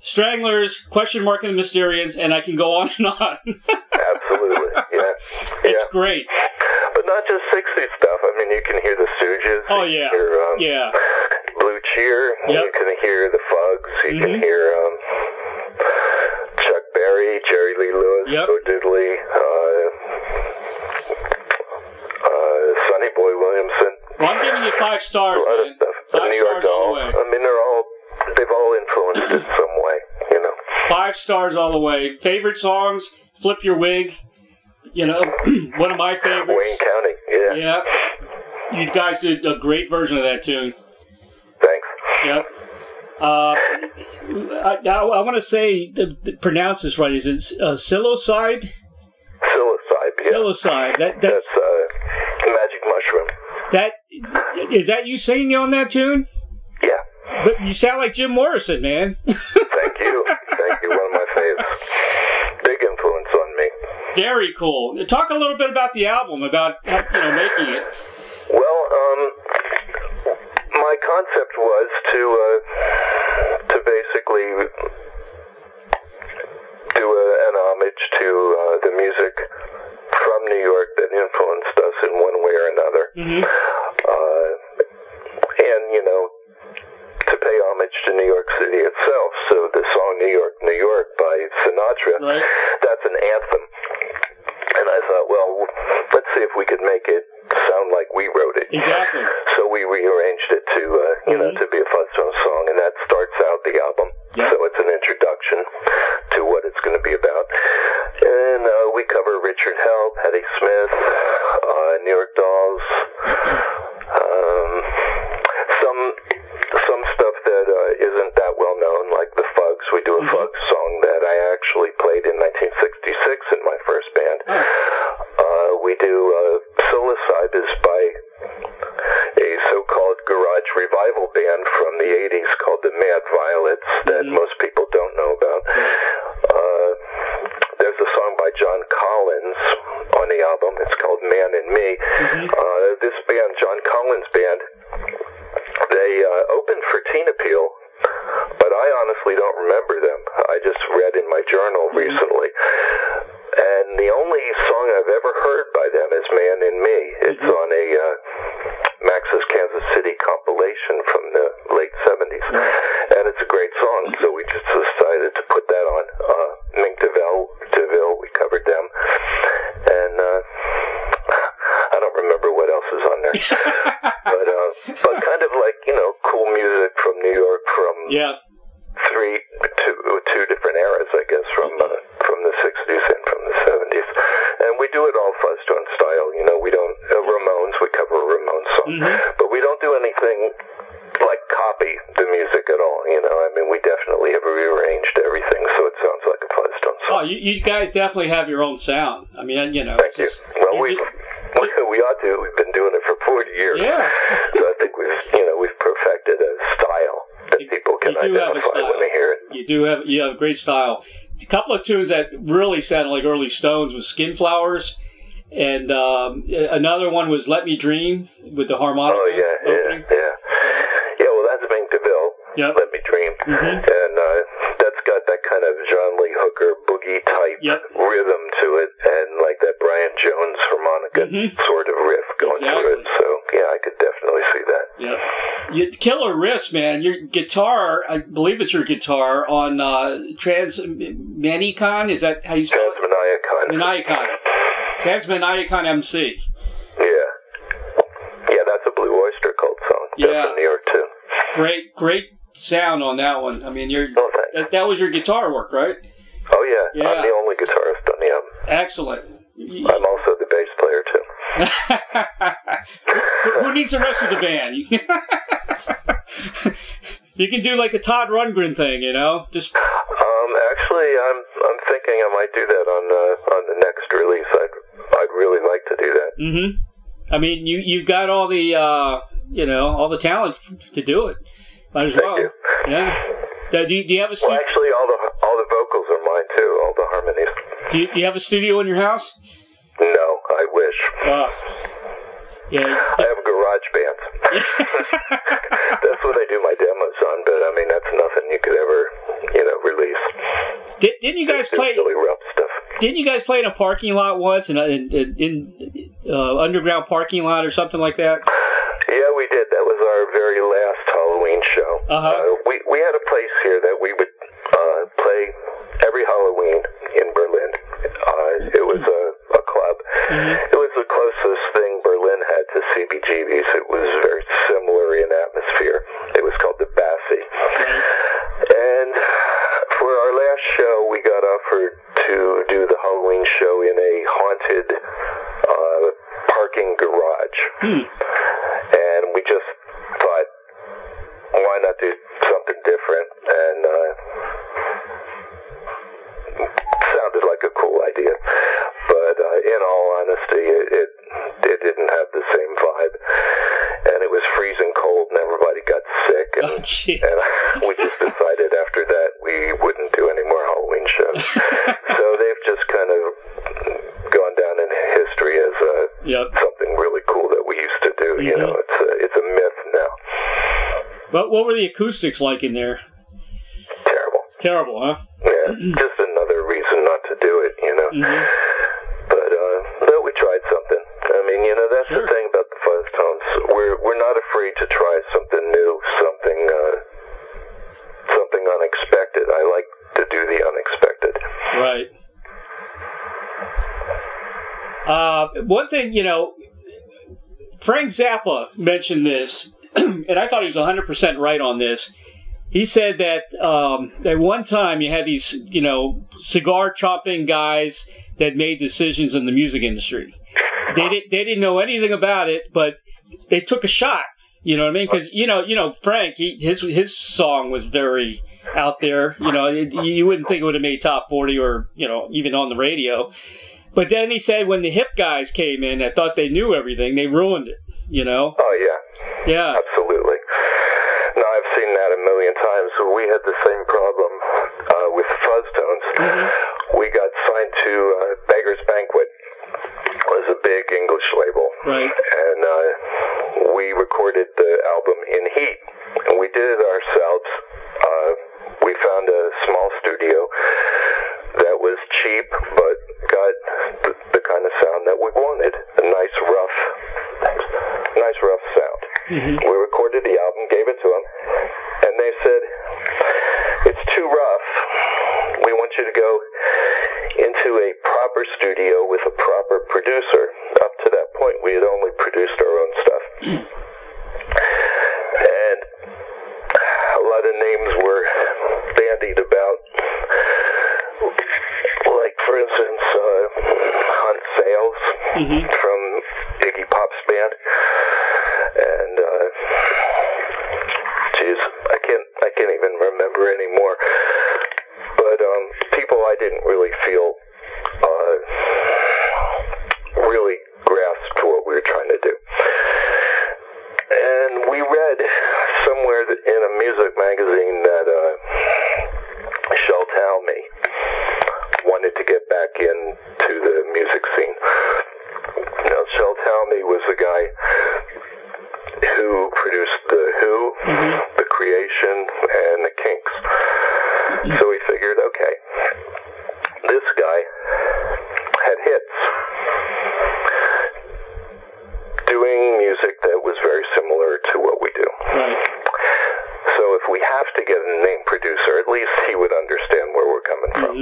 Stranglers, Question Mark and the Mysterians, and I can go on and on. [LAUGHS] Absolutely. Yeah. it's Yeah. great. But not just 60s stuff. I mean, you can hear the Stooges. Oh, you yeah. can hear, um, Yeah. Blue Cheer. Yep. You can hear the Fugs. You Mhm. can hear um, Chuck Berry, Jerry Lee Lewis, Yep. Bo Diddley, uh, uh, Sonny Boy Williamson. Well, I'm giving you five stars, A lot of man. Five New York stars Dolls. I mean, they're all they've all influenced in some way. You know. Five stars all the way. Favorite songs? Flip Your Wig. You know, [CLEARS THROAT] one of my favorites. Wayne County. Yeah. Yeah. You guys did a great version of that tune. Thanks. Yep. Uh, I, I, I want to say, the, the- pronounce this right. Is it uh, psilocybe? Psilocybe. Yeah. Psilocybe. That that's That's uh, magic mushroom. that. Is that you singing on that tune? But you sound like Jim Morrison, man. Thank you. Thank you. One of my faves. Big influence on me. Very cool. Talk a little bit about the album, about you know making it. Well, um, my concept was to uh, to basically do a, an homage to uh, the music from New York that influenced us in one way or another, hmm uh, and you know. Pay homage to New York City itself, so the song "New York, New York" by Sinatra, Right. that's an anthem. And I thought, well, let's see if we could make it sound like we wrote it. Exactly. So we rearranged it to, uh, you know, Mhm. to be a Fuzztone song, and that starts out the album. Yeah. So it's an introduction to what it's going to be about. And uh, we cover Richard Hell, Patti Smith, uh, New York Dolls, um, some some uh, isn't that well known, like the Fugs. We do a Mhm. Fugs song that I actually played in 1966 in my first band. Oh, Uh, we do uh, Psilocybe is by a so-called garage revival band from the 80s called the Mad Violets that Mhm. most people don't know about. Uh, there's a song by John Collins on the album. It's called Man and Me. Mhm. Uh, this band, John Collins Band, they uh, opened for Tina Peel, but I honestly don't remember them. I just read in my journal recently. and the only song I've ever heard by them is "Man in Me." It's Mm-hmm. on a uh, Max's Kansas City compilation from the late '70s, and it's a great song. So we just decided to put that on. Uh, Mink DeVille, DeVille, we covered them, and uh, I don't remember what else is on there, [LAUGHS] but uh, but kind of like you know cool music from New York from Yeah. three two two different eras, I guess, from uh, from the '60s and from the '70s, and we do it all Fuzztone style. You know, we don't uh, Ramones. We cover a Ramones song, but we don't do anything like copy the music at all. You know, I mean, we definitely have rearranged everything so it sounds like a fuzz tone song. Oh, you, you guys definitely have your own sound. I mean, you know. Thank it's you. just- Well, you we ju- we ought to. We've been doing it for 40 years. Yeah. so I think we've you know we've perfected a style that You- people can you do have a identify style. when they hear it. You do have you have great style. A couple of tunes that really sounded like early Stones was Skin Flowers, and um, another one was Let Me Dream with the harmonica. Oh yeah, yeah, opening. yeah. Yeah, well, that's Mink DeVille. Yep. Let Me Dream, Mhm. and uh, that's got that kind of John Lee Hooker boogie type Yep. rhythm to it, and like that Brian Jones harmonica Mhm. sort of riff going through it. Exactly. So yeah, I could definitely see that. Yeah. You, killer riffs, man. Your guitar, I believe it's your guitar on uh, Transmanicon. Is that how you spell it? Transmaniacon. Manicon. Transmanicon MC. Yeah. Yeah, that's a Blue Oyster Cult song. That's Yeah. New York too. Great, great sound on that one. I mean, you're Oh, that, that was your guitar work, right? Oh yeah, Yeah. I'm the only guitarist on the album. Excellent. I'm also the bass player too. [LAUGHS] who, who needs the rest of the band? [LAUGHS] you can do like a Todd Rundgren thing, you know? Just Um, actually, I'm I'm thinking I might do that on uh, on the next release. I'd I'd really like to do that. Mm-hmm. I mean, you you've got all the uh, you know all the talent f- to do it. Might as Thank well. you. Yeah. Do you, do you have a Well, actually, all the all the vocals are mine too. All the harmonies. do you, do you have a studio in your house? No, I wish. Uh, yeah. I have a garage bands. [LAUGHS] [LAUGHS] that's what I do my demos on. But I mean, that's nothing you could ever, you know, release. Did, didn't you guys play? really rough stuff. Didn't you guys play in a parking lot once, in in, in uh, underground parking lot or something like that? Yeah, we did. That was our very last Halloween show. Uh-huh. Uh, we we had a place here that we would uh, play every Halloween in Berlin. Uh, it was a, a club. It was the closest thing Berlin had to CBGB's. It was very similar in atmosphere. It was called the Bassie. And for our last show, we got offered to do the Halloween show in a haunted uh, parking garage. And we just thought, why not do something different? And uh, sounded like a cool idea. But uh, in all honesty, it, it it didn't have the same vibe, and it was freezing cold, and everybody got sick. And, Oh, jeez. and we just decided after that we wouldn't do any more Halloween shows. so they've just kind of gone down in history as uh, Yep. something really cool that we used to do. You know, it's a, it's a myth now. But what were the acoustics like in there? Terrible. Terrible, huh? Yeah, just another reason not to do it. You know. Mhm. But uh, no, we tried something. I mean, you know, that's Sure. the thing about the Fuzztones. We're we're not afraid to try something new, something uh, something unexpected. I like to do the unexpected. Right. Uh, one thing, you know, Frank Zappa mentioned this, and I thought he was 100% right on this. He said that um, at one time you had these, you know, cigar chopping guys that made decisions in the music industry. They didn't, they didn't know anything about it, but they took a shot. You know what I mean? Because you know, you know, Frank, he, his his song was very out there. You know, it, you wouldn't think it would have made top forty or you know even on the radio. But then he said when the hip guys came in that thought they knew everything, they ruined it. You know? Oh yeah, Yeah. absolutely. Banquet was a big English label. Right. And uh, we recorded the album in heat. And we did it ourselves. Uh, we found a small studio that was cheap, but got the, the kind of sound that we wanted. A nice, rough, nice, rough sound. Mm-hmm. We recorded the album, gave it to them, and they said, it's too rough we want you to go into a proper studio with a proper producer. Up to that point, we had only produced our own stuff. and a lot of names were bandied about. Like, for instance, uh, Hunt Sales from Iggy Pop's band. And, uh, geez, I can't, I can't even remember anymore. But, um, people I didn't really feel, uh, really grasped what we were trying to do. And we read somewhere in a music magazine that, uh, Shel Talmy wanted to get back into the music scene. Now, Shel Talmy was the guy who produced The Who, The Creation, and The Kinks. So we figured, okay, this guy had hits doing music that was very similar to what we do. Right. So if we have to get a name producer, at least he would understand where we're coming from.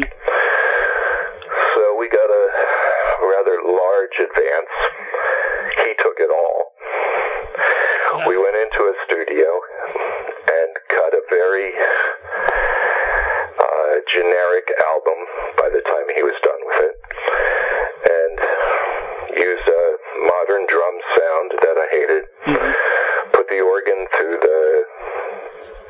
So we got a rather large advance. He took it all. We went into a studio and cut a very uh, generic album by the time he was done with it. And used a modern drum sound that I hated. Put the organ through the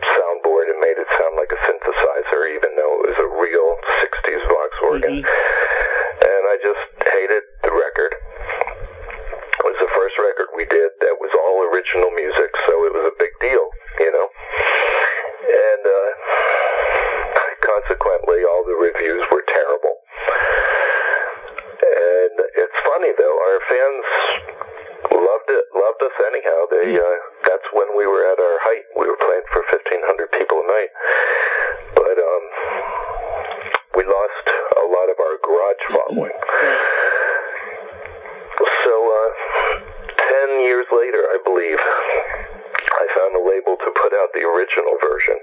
soundboard and made it sound like a synthesizer, even though it was a real 60s Vox organ. And I just hated the record. It was the first record we did that was all original music, so it was a big deal, you know. And uh, consequently, all the reviews were terrible. And it's funny though, our fans loved it, loved us anyhow. They, uh, that's when we were at our height. We were playing for 1,500 people a night. But, um, we lost a lot of our garage following. So, uh, 10 years later, I believe, I found a label to put out the original version.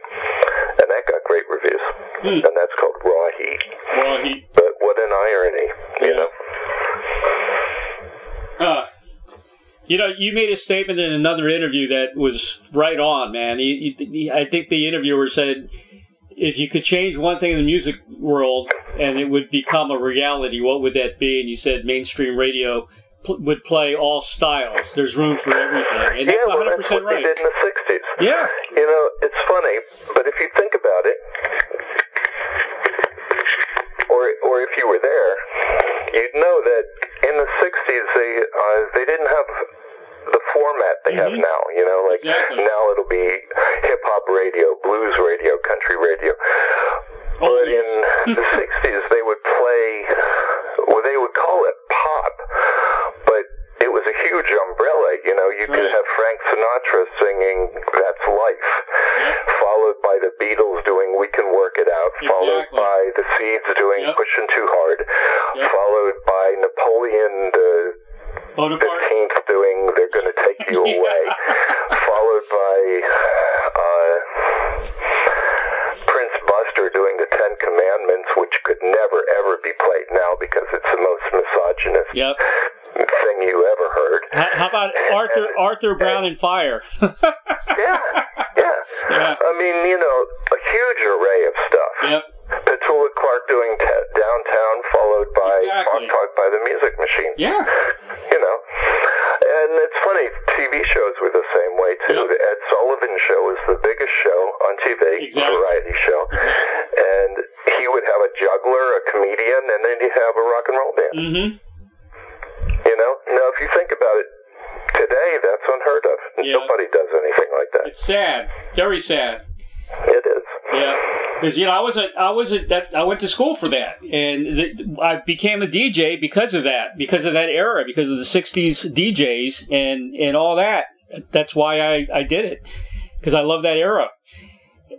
And that got great reviews. And that's called Raw Heat. Well, he. But what an irony, you Yeah. know? Uh, you made a statement in another interview that was right on, man. You, you, I think the interviewer said, if you could change one thing in the music world and it would become a reality, what would that be? And you said mainstream radio pl- would play all styles. There's room for everything. And that's yeah, well, 100% that's what right. they did in the 60s. Yeah. You know, it's funny, but if you think about it, or or if you were there, you'd know that in the '60s they uh, they didn't have the format they have Mhm. now. You know, like Exactly. now it'll be hip hop radio, blues radio, country radio. But in the [LAUGHS] '60s, they would play, well, they would call it pop, but it was a huge umbrella. You know, you could have Frank Sinatra singing "That's Life," followed by the Beatles doing "We Can Work It Out," followed Exactly. by the Seeds doing Yep. "Pushing Too Hard," Yep. followed by Napoleon the Bonaparte. 15th doing "They're Gonna Take You. [LAUGHS] Away," followed by uh, Prince Buster doing the Ten Commandments, which could never ever be played now because it's the most misogynist Yep. thing you ever heard. How, how about Arthur Brown and Fire? [LAUGHS] Yeah, yeah. Yeah. I mean, you know, a huge array of stuff. yep. Petula Clark doing t- Downtown, followed by Exactly. Talk Talk by the Music Machine. Yeah. You know, and it's funny. TV shows were the same way too. Yep. The Ed Sullivan Show was the biggest show on TV, Exactly. variety show, and he would have a juggler, a comedian, and then he'd have a rock and roll band. Mm-hmm. You know, now if you think about it, today that's unheard of. Yeah. Nobody does anything like that. It's sad. Very sad. It is. Yeah, because you know I was a I was a that I went to school for that, and the, I became a DJ because of that, because of that era, because of the '60s DJs and and all that. That's why I I did it because I love that era,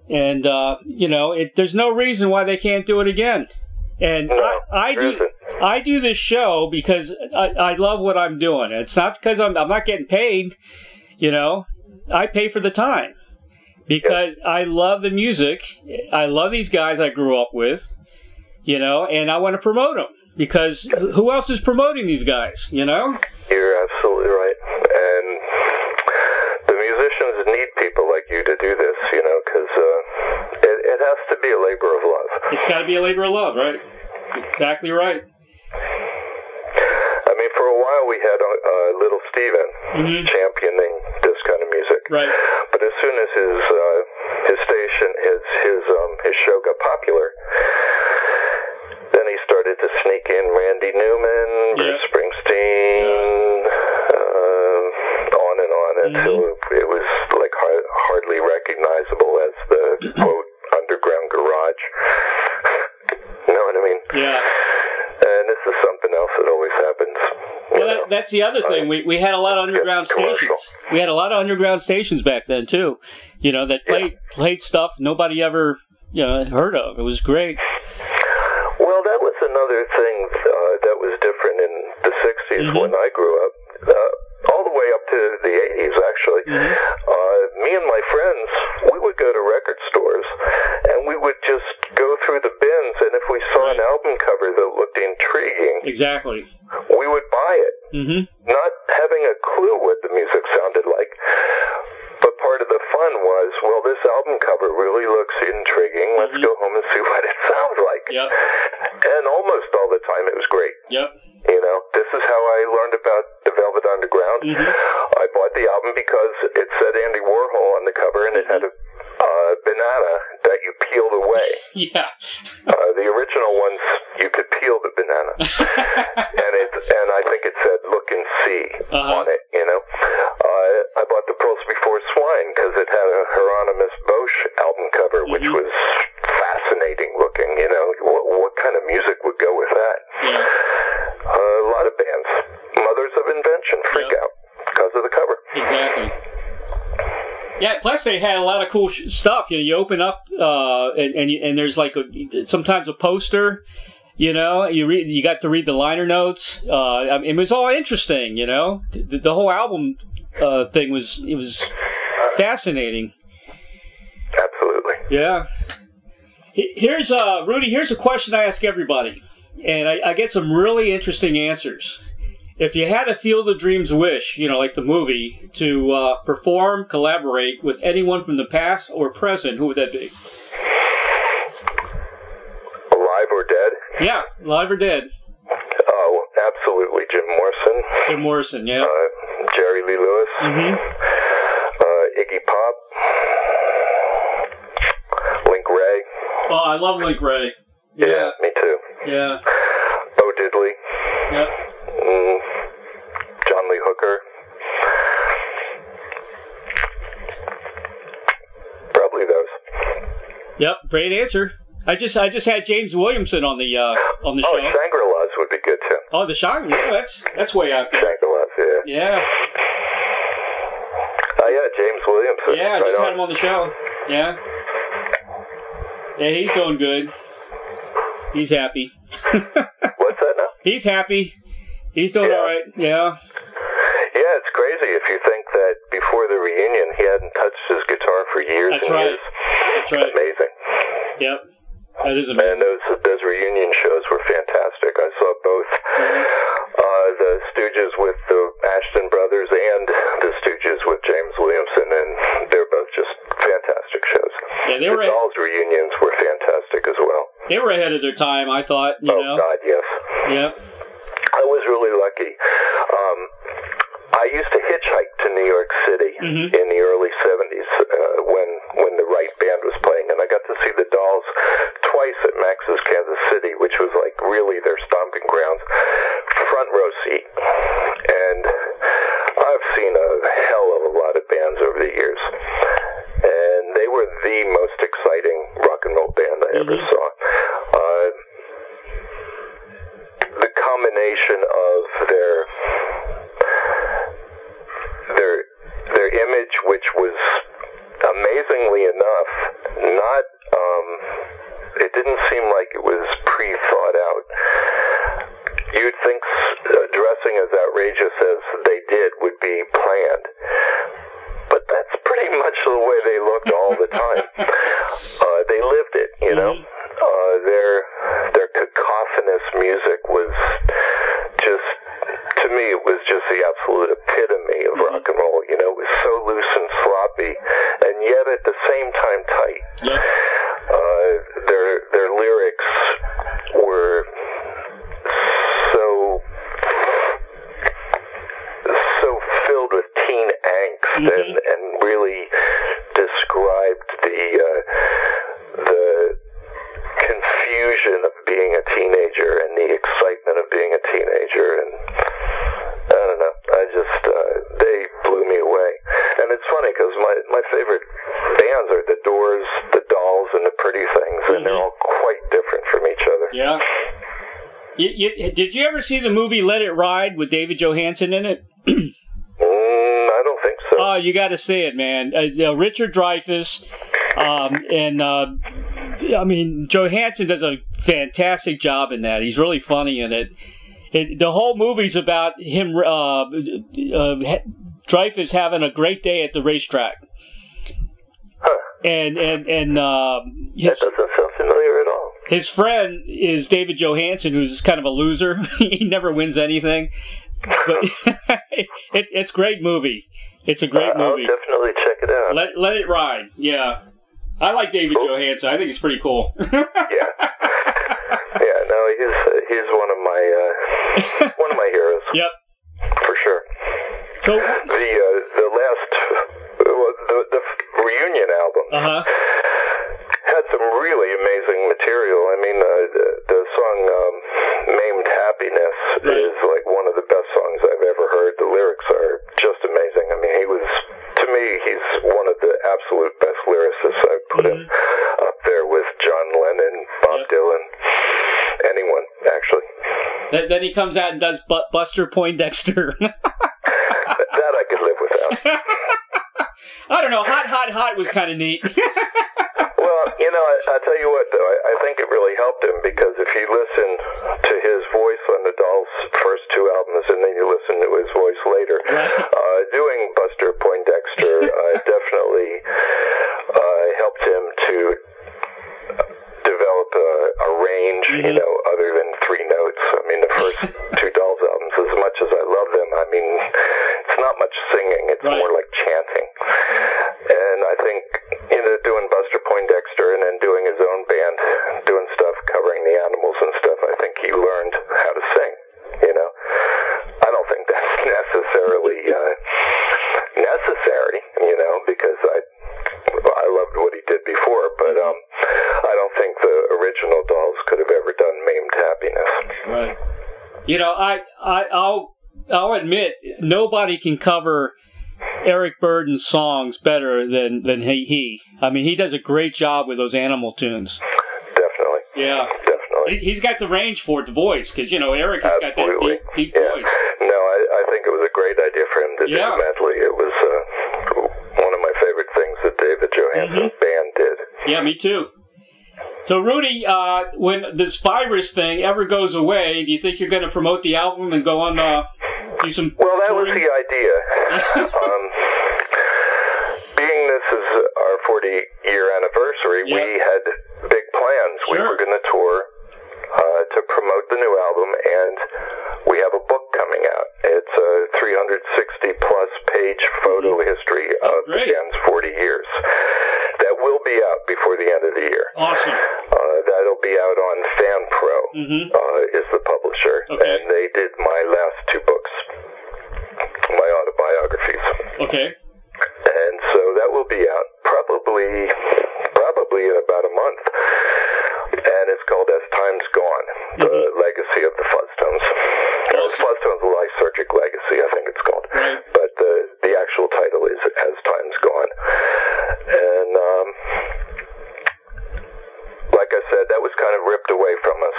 and uh, you know it, there's no reason why they can't do it again. And No, I, I do. I do this show because I, I love what I'm doing. It's not because I'm I'm not getting paid, you know. I pay for the time because I love the music. I love these guys I grew up with, you know, and I want to promote them because who else is promoting these guys, you know? You're absolutely right. And the musicians need people like you to do this, you know, because uh, it, it has to be a labor of love. It's got to be a labor of love, right? Exactly right. I mean, for a while we had uh, uh, Little Steven Mhm. championing this kind of music. Right. But as soon as his uh, his station, his his um, his show got popular, then he started to sneak in Randy Newman, Bruce Yeah. Springsteen, uh, on and on until Mm-hmm. it was like har- hardly recognizable as the [CLEARS THROAT] quote underground garage. [LAUGHS] you know what I mean? Yeah. And this is something else that always happens. you Well, know. that, that's the other thing. We we had a lot of underground stations. We had a lot of underground stations back then too. You know that played played stuff nobody ever you know heard of. It was great. Well, that was another thing uh, that was different in the 60s Mhm. when I grew up. Uh, all the way up to the 80s, actually. Mhm. Uh, me and my friends, we would go to record stores and we would just go through the bins, and if we saw an album cover that looked intriguing, Exactly. Buy it, hmm not having a clue what the music sounded like. But part of the fun was, well, this album cover really looks intriguing. Let's Mhm. go home and see what it sounds like. Yep. And almost all the time it was great. Yep. You know, this is how I learned about the Velvet Underground. Mhm. I bought the album because it said Andy Warhol on the cover and it had a uh, banana that you peeled away. Yeah. Uh, the original ones, you could peel the banana. and it and I think it said "Look and See" Uh-huh. on it. You know, uh, I bought the Pearls Before Swine because it had a Hieronymus Bosch album cover, which Mhm. was fascinating looking. You know, what, what kind of music would go with that? yeah. Uh, a lot of bands, Mothers of Invention, freak Yep. out because of the cover. Exactly. Yeah. Plus, they had a lot of cool sh- stuff. You know, you open up uh, and and, you, and there's like a, sometimes a poster. You know, you read. You got to read the liner notes. Uh, I mean, it was all interesting. You know, the, the whole album uh, thing was it was fascinating. Absolutely. Yeah. Here's uh Rudi. Here's a question I ask everybody, and I, I get some really interesting answers. If you had a Field of Dreams wish, you know, like the movie, to uh, perform, collaborate with anyone from the past or present, who would that be? Alive or dead? Yeah, alive or dead? Oh, absolutely. Jim Morrison, Jim Morrison. Yeah. uh, Jerry Lee Lewis, Mm-hmm. uh, Iggy Pop, Link Wray. Oh, I love Link Wray. Yeah. me too. Yeah. Bo Diddley, Yep. mm, John Lee Hooker. Probably those. Yep. Great answer. I just I just had James Williamson on the uh, on the Oh, show. Shangri-La's would be good too. Oh, the shot. Yeah, that's that's way out there. Shangri-La's, yeah. Yeah. Oh, yeah, James Williamson. Yeah, I right just on. had him on the show. Yeah. Yeah, he's doing good. He's happy. [LAUGHS] What's that now? he's happy. He's doing Yeah. all right. Yeah. Yeah, it's crazy if you think that before the reunion he hadn't touched his guitar for years That's and right. years. That's right. Amazing. Yep. That is amazing. And those those reunion shows were fantastic. I saw both uh, the Stooges with the Asheton brothers and the Stooges with James Williamson, and they're both just fantastic shows. Yeah, they were the Dolls reunions were fantastic as well. they were ahead of their time. I thought. You oh know. God, yes. Yep. I was really lucky. Um, I used to hitchhike to New York City Mhm. You, did you ever see the movie Let It Ride with David Johansen in it? [CLEARS THROAT] Mm, I don't think so. Oh, you got to see it, man. Uh, know, Richard Dreyfuss, um, and uh, I mean Johansen does a fantastic job in that. He's really funny in it. it the whole movie's about him, uh, uh, Dreyfuss having a great day at the racetrack, huh. and and and uh, That doesn't sound familiar at all. His friend is David Johansen, who's kind of a loser. [LAUGHS] he never wins anything. But [LAUGHS] it, it's great movie. It's a great Uh, I'll movie. definitely check it out. Let let it ride. Yeah, I like David Cool. Johansen. I think he's pretty cool. [LAUGHS] yeah. Yeah, no, he's uh, he's one of my uh, one of my heroes yep. for sure. So, The uh, the last well, the the reunion album uh huh. Had some really amazing material. I mean, uh, the, the song um, "Maimed Happiness" Right. is like one of the best songs I've ever heard. The lyrics are just amazing. I mean, he was to me, he's one of the absolute best lyricists. I put him up there with John Lennon, Bob Yep. Dylan, anyone actually. Then, then he comes out and does Bu- Buster Poindexter. [LAUGHS] that I could live without. [LAUGHS] I don't know. Hot, hot, hot was kind of neat. [LAUGHS] You know, I, I tell you what, though, I, I think it really helped him because if you listen to his voice on the Dolls' first two albums and then you listen to his voice later, uh, doing Buster Poindexter [LAUGHS] uh, definitely uh, helped him to develop a, a range, you Mhm. know, other than three notes. I mean, the first [LAUGHS] two Dolls albums, as much as I love them, I mean, it's not much singing. It's Right. more like chanting. And I think, you know, doing Buster and doing his own band, doing stuff covering the animals and stuff, I think he learned how to sing, you know. I don't think that's [LAUGHS] necessarily uh, necessary, you know, because I I loved what he did before, but um, I don't think the original Dolls could have ever done Maimed Happiness. Right. You know, I, I, I'll, I'll admit, nobody can cover Eric Burdon's songs better than than he. he. I mean, he does a great job with those animal tunes. Definitely, Yeah, definitely. he, he's got the range for it, the voice, because you know Eric has got that deep, deep Yeah. voice. No, I, I think it was a great idea for him to Yeah. do medley. It was uh, one of my favorite things that David Johansen's Mm-hmm. band did. Yeah, me too. So, Rudi, uh, when this virus thing ever goes away, do you think you're going to promote the album and go on uh, do some? Well, that was the idea. [LAUGHS] um, being this is our 40 year anniversary, Yeah. we had big plans. We were going to tour uh, to promote the new album, and we have a book coming out. It's a 360 plus page photo history Oh, of the band's 40 years. That will be out before the end of the year. Awesome. Uh, that'll be out on Fan Pro hmm uh, is the publisher, Okay. and they did my last two books, my autobiographies, Okay. and so that will be out probably probably in about a month, and it's called As Time's Gone: The Mhm. Legacy of the. Or Awesome. Fuzztones: Lysergic Legacy, I think it's called, Right. but the the actual title is As Time's Gone, and um, like I said, that was kind of ripped away from us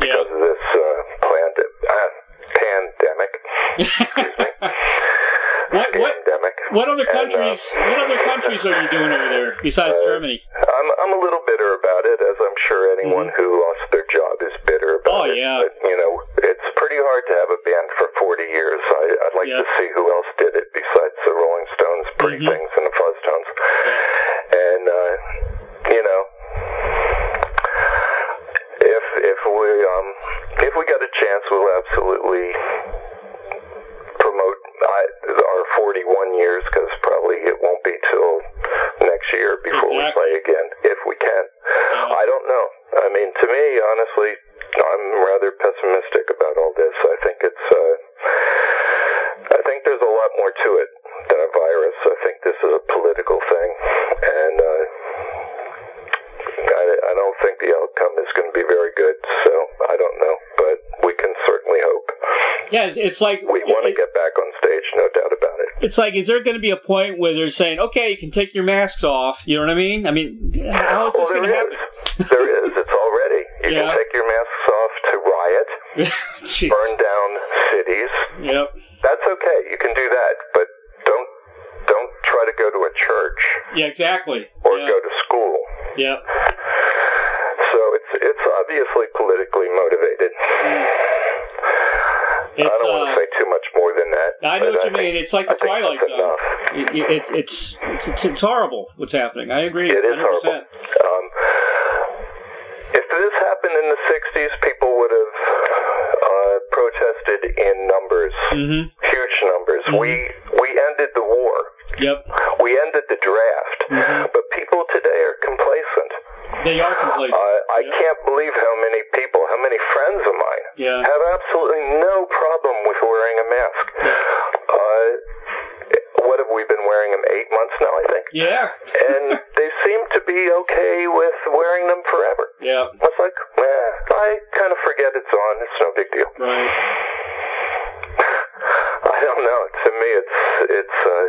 because of this uh, planned, uh, pandemic. [LAUGHS] what what Pandemic. what other And, uh, countries? what other countries are you doing over there besides Uh, Germany? I'm I'm a little bitter about it, as I'm sure anyone who lost their job is bitter about Mm-hmm. Oh, it. yeah. But, you know, it's pretty hard to have a band for 40 years. I, I'd like Yeah. to see who else did it besides the Rolling Stones, Pretty Mhm. Things, and the Fuzztones. Tones, and uh, you know, if if we um if we get a chance, we'll absolutely promote I, 41 years because probably it won't be till next year before we play again if we can. Yeah. I don't know. I mean, to me, honestly, I'm rather pessimistic about all this. I think it's, uh, I think there's a lot more to it than a virus. I think this is a political thing, and uh, I, I don't think the outcome is going to be very good. So I don't know, but we can certainly hope. Yeah, it's like We want to it- get back on stage, no doubt about it. It's like, is there going to be a point where they're saying, "Okay, you can take your masks off"? You know what I mean? I mean, how is this well, going there to is. happen? There is. It's already. You Yeah. can take your masks off to riot, [LAUGHS] burn down cities. Yep. That's okay. You can do that, but don't don't try to go to a church Yeah, exactly. or yeah. go to school. Yep. So it's it's obviously politically motivated. I It's don't want uh, to say too much more than that. I know but what you think- mean. It's like the Twilight Zone. It, it, it, it's, it's it's it's horrible what's happening. I agree. It is 100%. horrible. Um, if this happened in the '60s, people would have uh, protested in numbers, Mm-hmm. huge numbers. We we ended the war. Yep. We ended the draft. Mhm. But people today are complacent. They are complacent. Uh, I Yep. can't believe how many people, how many friends of mine, Yeah. have absolutely no problem with wearing a mask. Uh, what have we been wearing them eight months now? I think, Yeah. and they seem to be okay with wearing them forever. Yeah. It's like, eh, I kind of forget it's on. It's no big deal. Right. I don't know. To me, it's it's. Uh,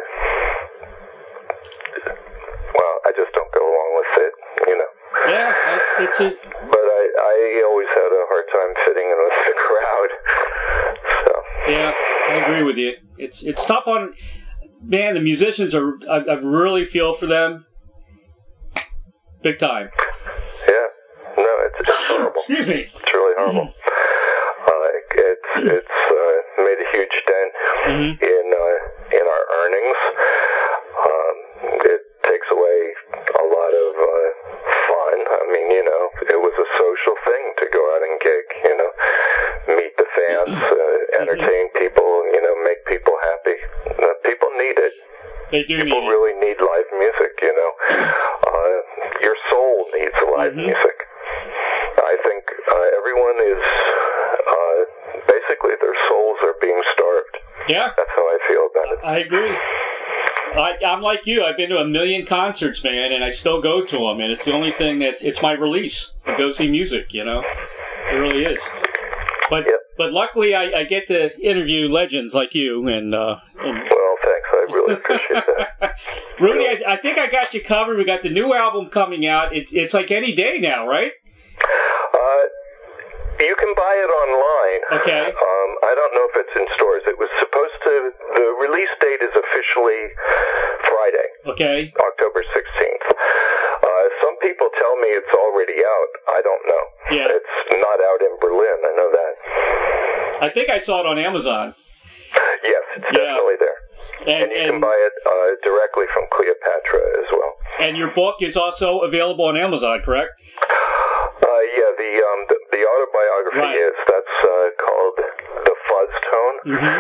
well, I just don't go along with it, you know. Yeah. That's, it's just, But I, I always had a hard time fitting in with the crowd. So yeah. I agree with you. It's tough on man. The musicians are. I, I really feel for them. Big time. yeah, no, it's, it's horrible. Excuse me. It's really horrible. Like it's it's uh, made a huge dent Mhm. in uh, in our earnings. Um, it takes away a lot of uh, fun. I mean, you know, it was a social thing to go out and gig. You know, meet the fans, uh, entertain people. You know, make people happy. Uh, people need it. They do need People it. really need live music. You know, uh, your soul needs live Mhm. music. I think uh, everyone is uh, basically their souls are being starved. Yeah. That's how I feel about it. I agree. I, I'm like you. I've been to a million concerts, man, and I still go to them. And it's the only thing that's it's my release to go see music. You know, it really is. But Yep. but luckily, I, I get to interview legends like you and uh, and Well, thanks. I really appreciate. Rudi. I, I think I got you covered. We got the new album coming out. It's it's like any day now, right? Uh, you can buy it online. Okay. Um, I don't know if it's in stores. It was supposed to. The release date is officially Friday, Okay. October sixteenth. Uh, some people tell me it's already out. I don't know. Yeah. It's not out in Berlin. I know that. I think I saw it on Amazon. And And you can buy it uh, directly from Cleopatra as well. and your book is also available on Amazon, correct? Uh, yeah, the um, the, the autobiography Right. is that's uh, called the Fuzz Tone, Mm-hmm.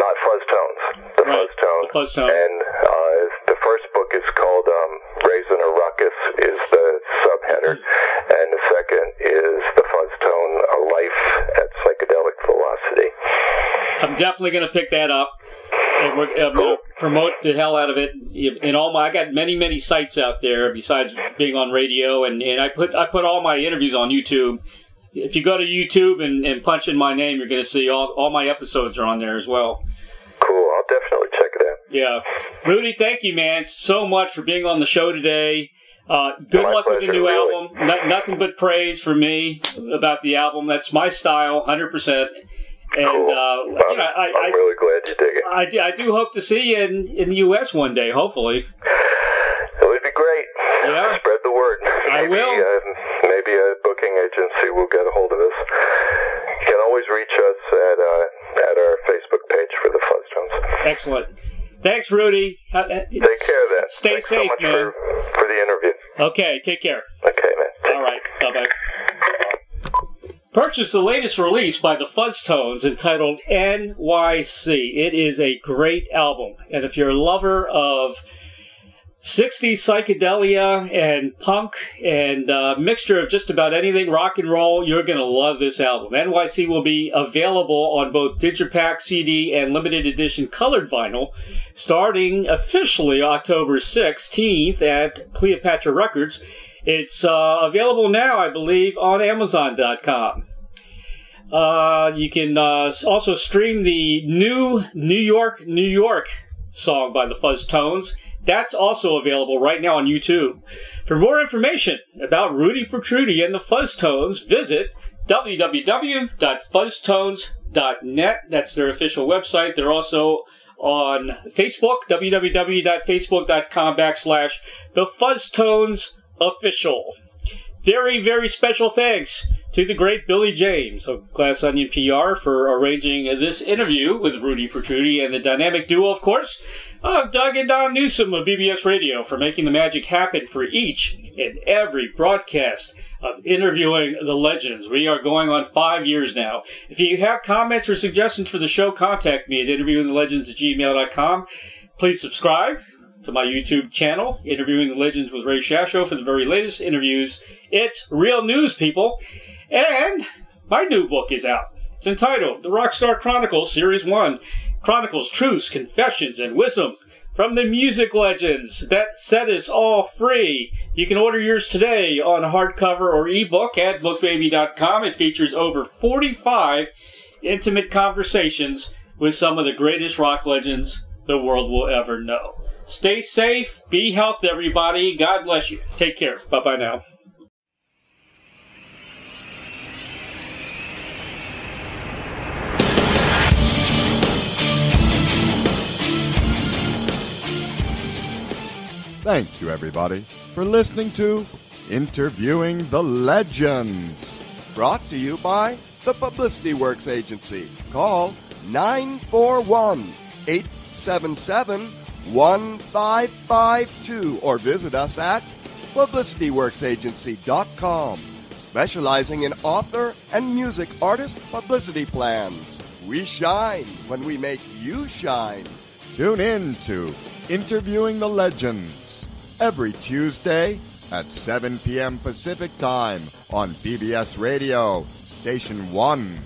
not Fuzz Tones, the Right, Fuzz Tone. the Fuzz Tone. And uh, the first book is called um, Raising a Ruckus, is the subheader, and the second is the Fuzz Tone, A Life at Psychedelic Velocity. I'm definitely going to pick that up. And we're, I'm going to promote the hell out of it in all my. I got many many sites out there besides being on radio, and, and I put I put all my interviews on YouTube. If you go to YouTube and, and punch in my name, you're going to see all all my episodes are on there as well. Cool, I'll definitely check it out. Yeah, Rudi, thank you, man, so much for being on the show today. Uh, good My luck with the new really. album. No, nothing but praise for me about the album. That's my style, hundred percent. And Cool. uh, Well, you know, I, I'm really glad you dig it. I do, I do hope to see you in, in the U.S. one day, hopefully. It would be great. Yeah. Spread the word. I maybe, will. Uh, maybe a booking agency will get a hold of us. You can always reach us at uh, at our Facebook page for the Fuzztones. Excellent. Thanks, Rudi. Take care of that. Stay Thanks safe, so much man. For, for the interview. Okay, take care. Okay, man. All right, bye bye. Purchase the latest release by the Fuzztones entitled NYC. It is a great album, and if you're a lover of 60s psychedelia and punk and uh, mixture of just about anything rock and roll, you're going to love this album. NYC will be available on both Digipak CD and limited edition colored vinyl starting officially October 16th at Cleopatra Records. It's uh, available now, I believe, on Amazon.com. Uh, you can uh, also stream the new New York, New York song by the Fuzztones. That's also available right now on YouTube. For more information about Rudi Protrudi and the Fuzztones, visit www.fuzztones.net. That's their official website. They're also on Facebook, www.facebook.com backslash the Fuzztones official. Very, very special thanks to the great Billy James of Glass Onion PR for arranging this interview with Rudi Protrudi and the dynamic duo, of course, of Doug and Don Newsom of BBS Radio for making the magic happen for each and every broadcast of interviewing the legends. We are going on five years now. If you have comments or suggestions for the show, contact me at interviewingthelegends at gmail.com. Please subscribe to my YouTube channel, Interviewing the Legends with Ray Shasho, for the very latest interviews. It's real news, people. And my new book is out. It's entitled The Rockstar Chronicles, Series 1 Chronicles, Truths, Confessions, and Wisdom from the music legends that set us all free. You can order yours today on hardcover or ebook at bookbaby.com. It features over 45 intimate conversations with some of the greatest rock legends the world will ever know. Stay safe, be healthy, everybody. God bless you. Take care. Bye bye now. Thank you, everybody, for listening to Interviewing the Legends. Brought to you by the Publicity Works Agency. Call 941 877 1552 or visit us at publicityworksagency.com, specializing in author and music artist publicity plans. We shine when we make you shine. Tune in to Interviewing the Legends every Tuesday at 7 p.m. Pacific Time on BBS Radio, Station 1.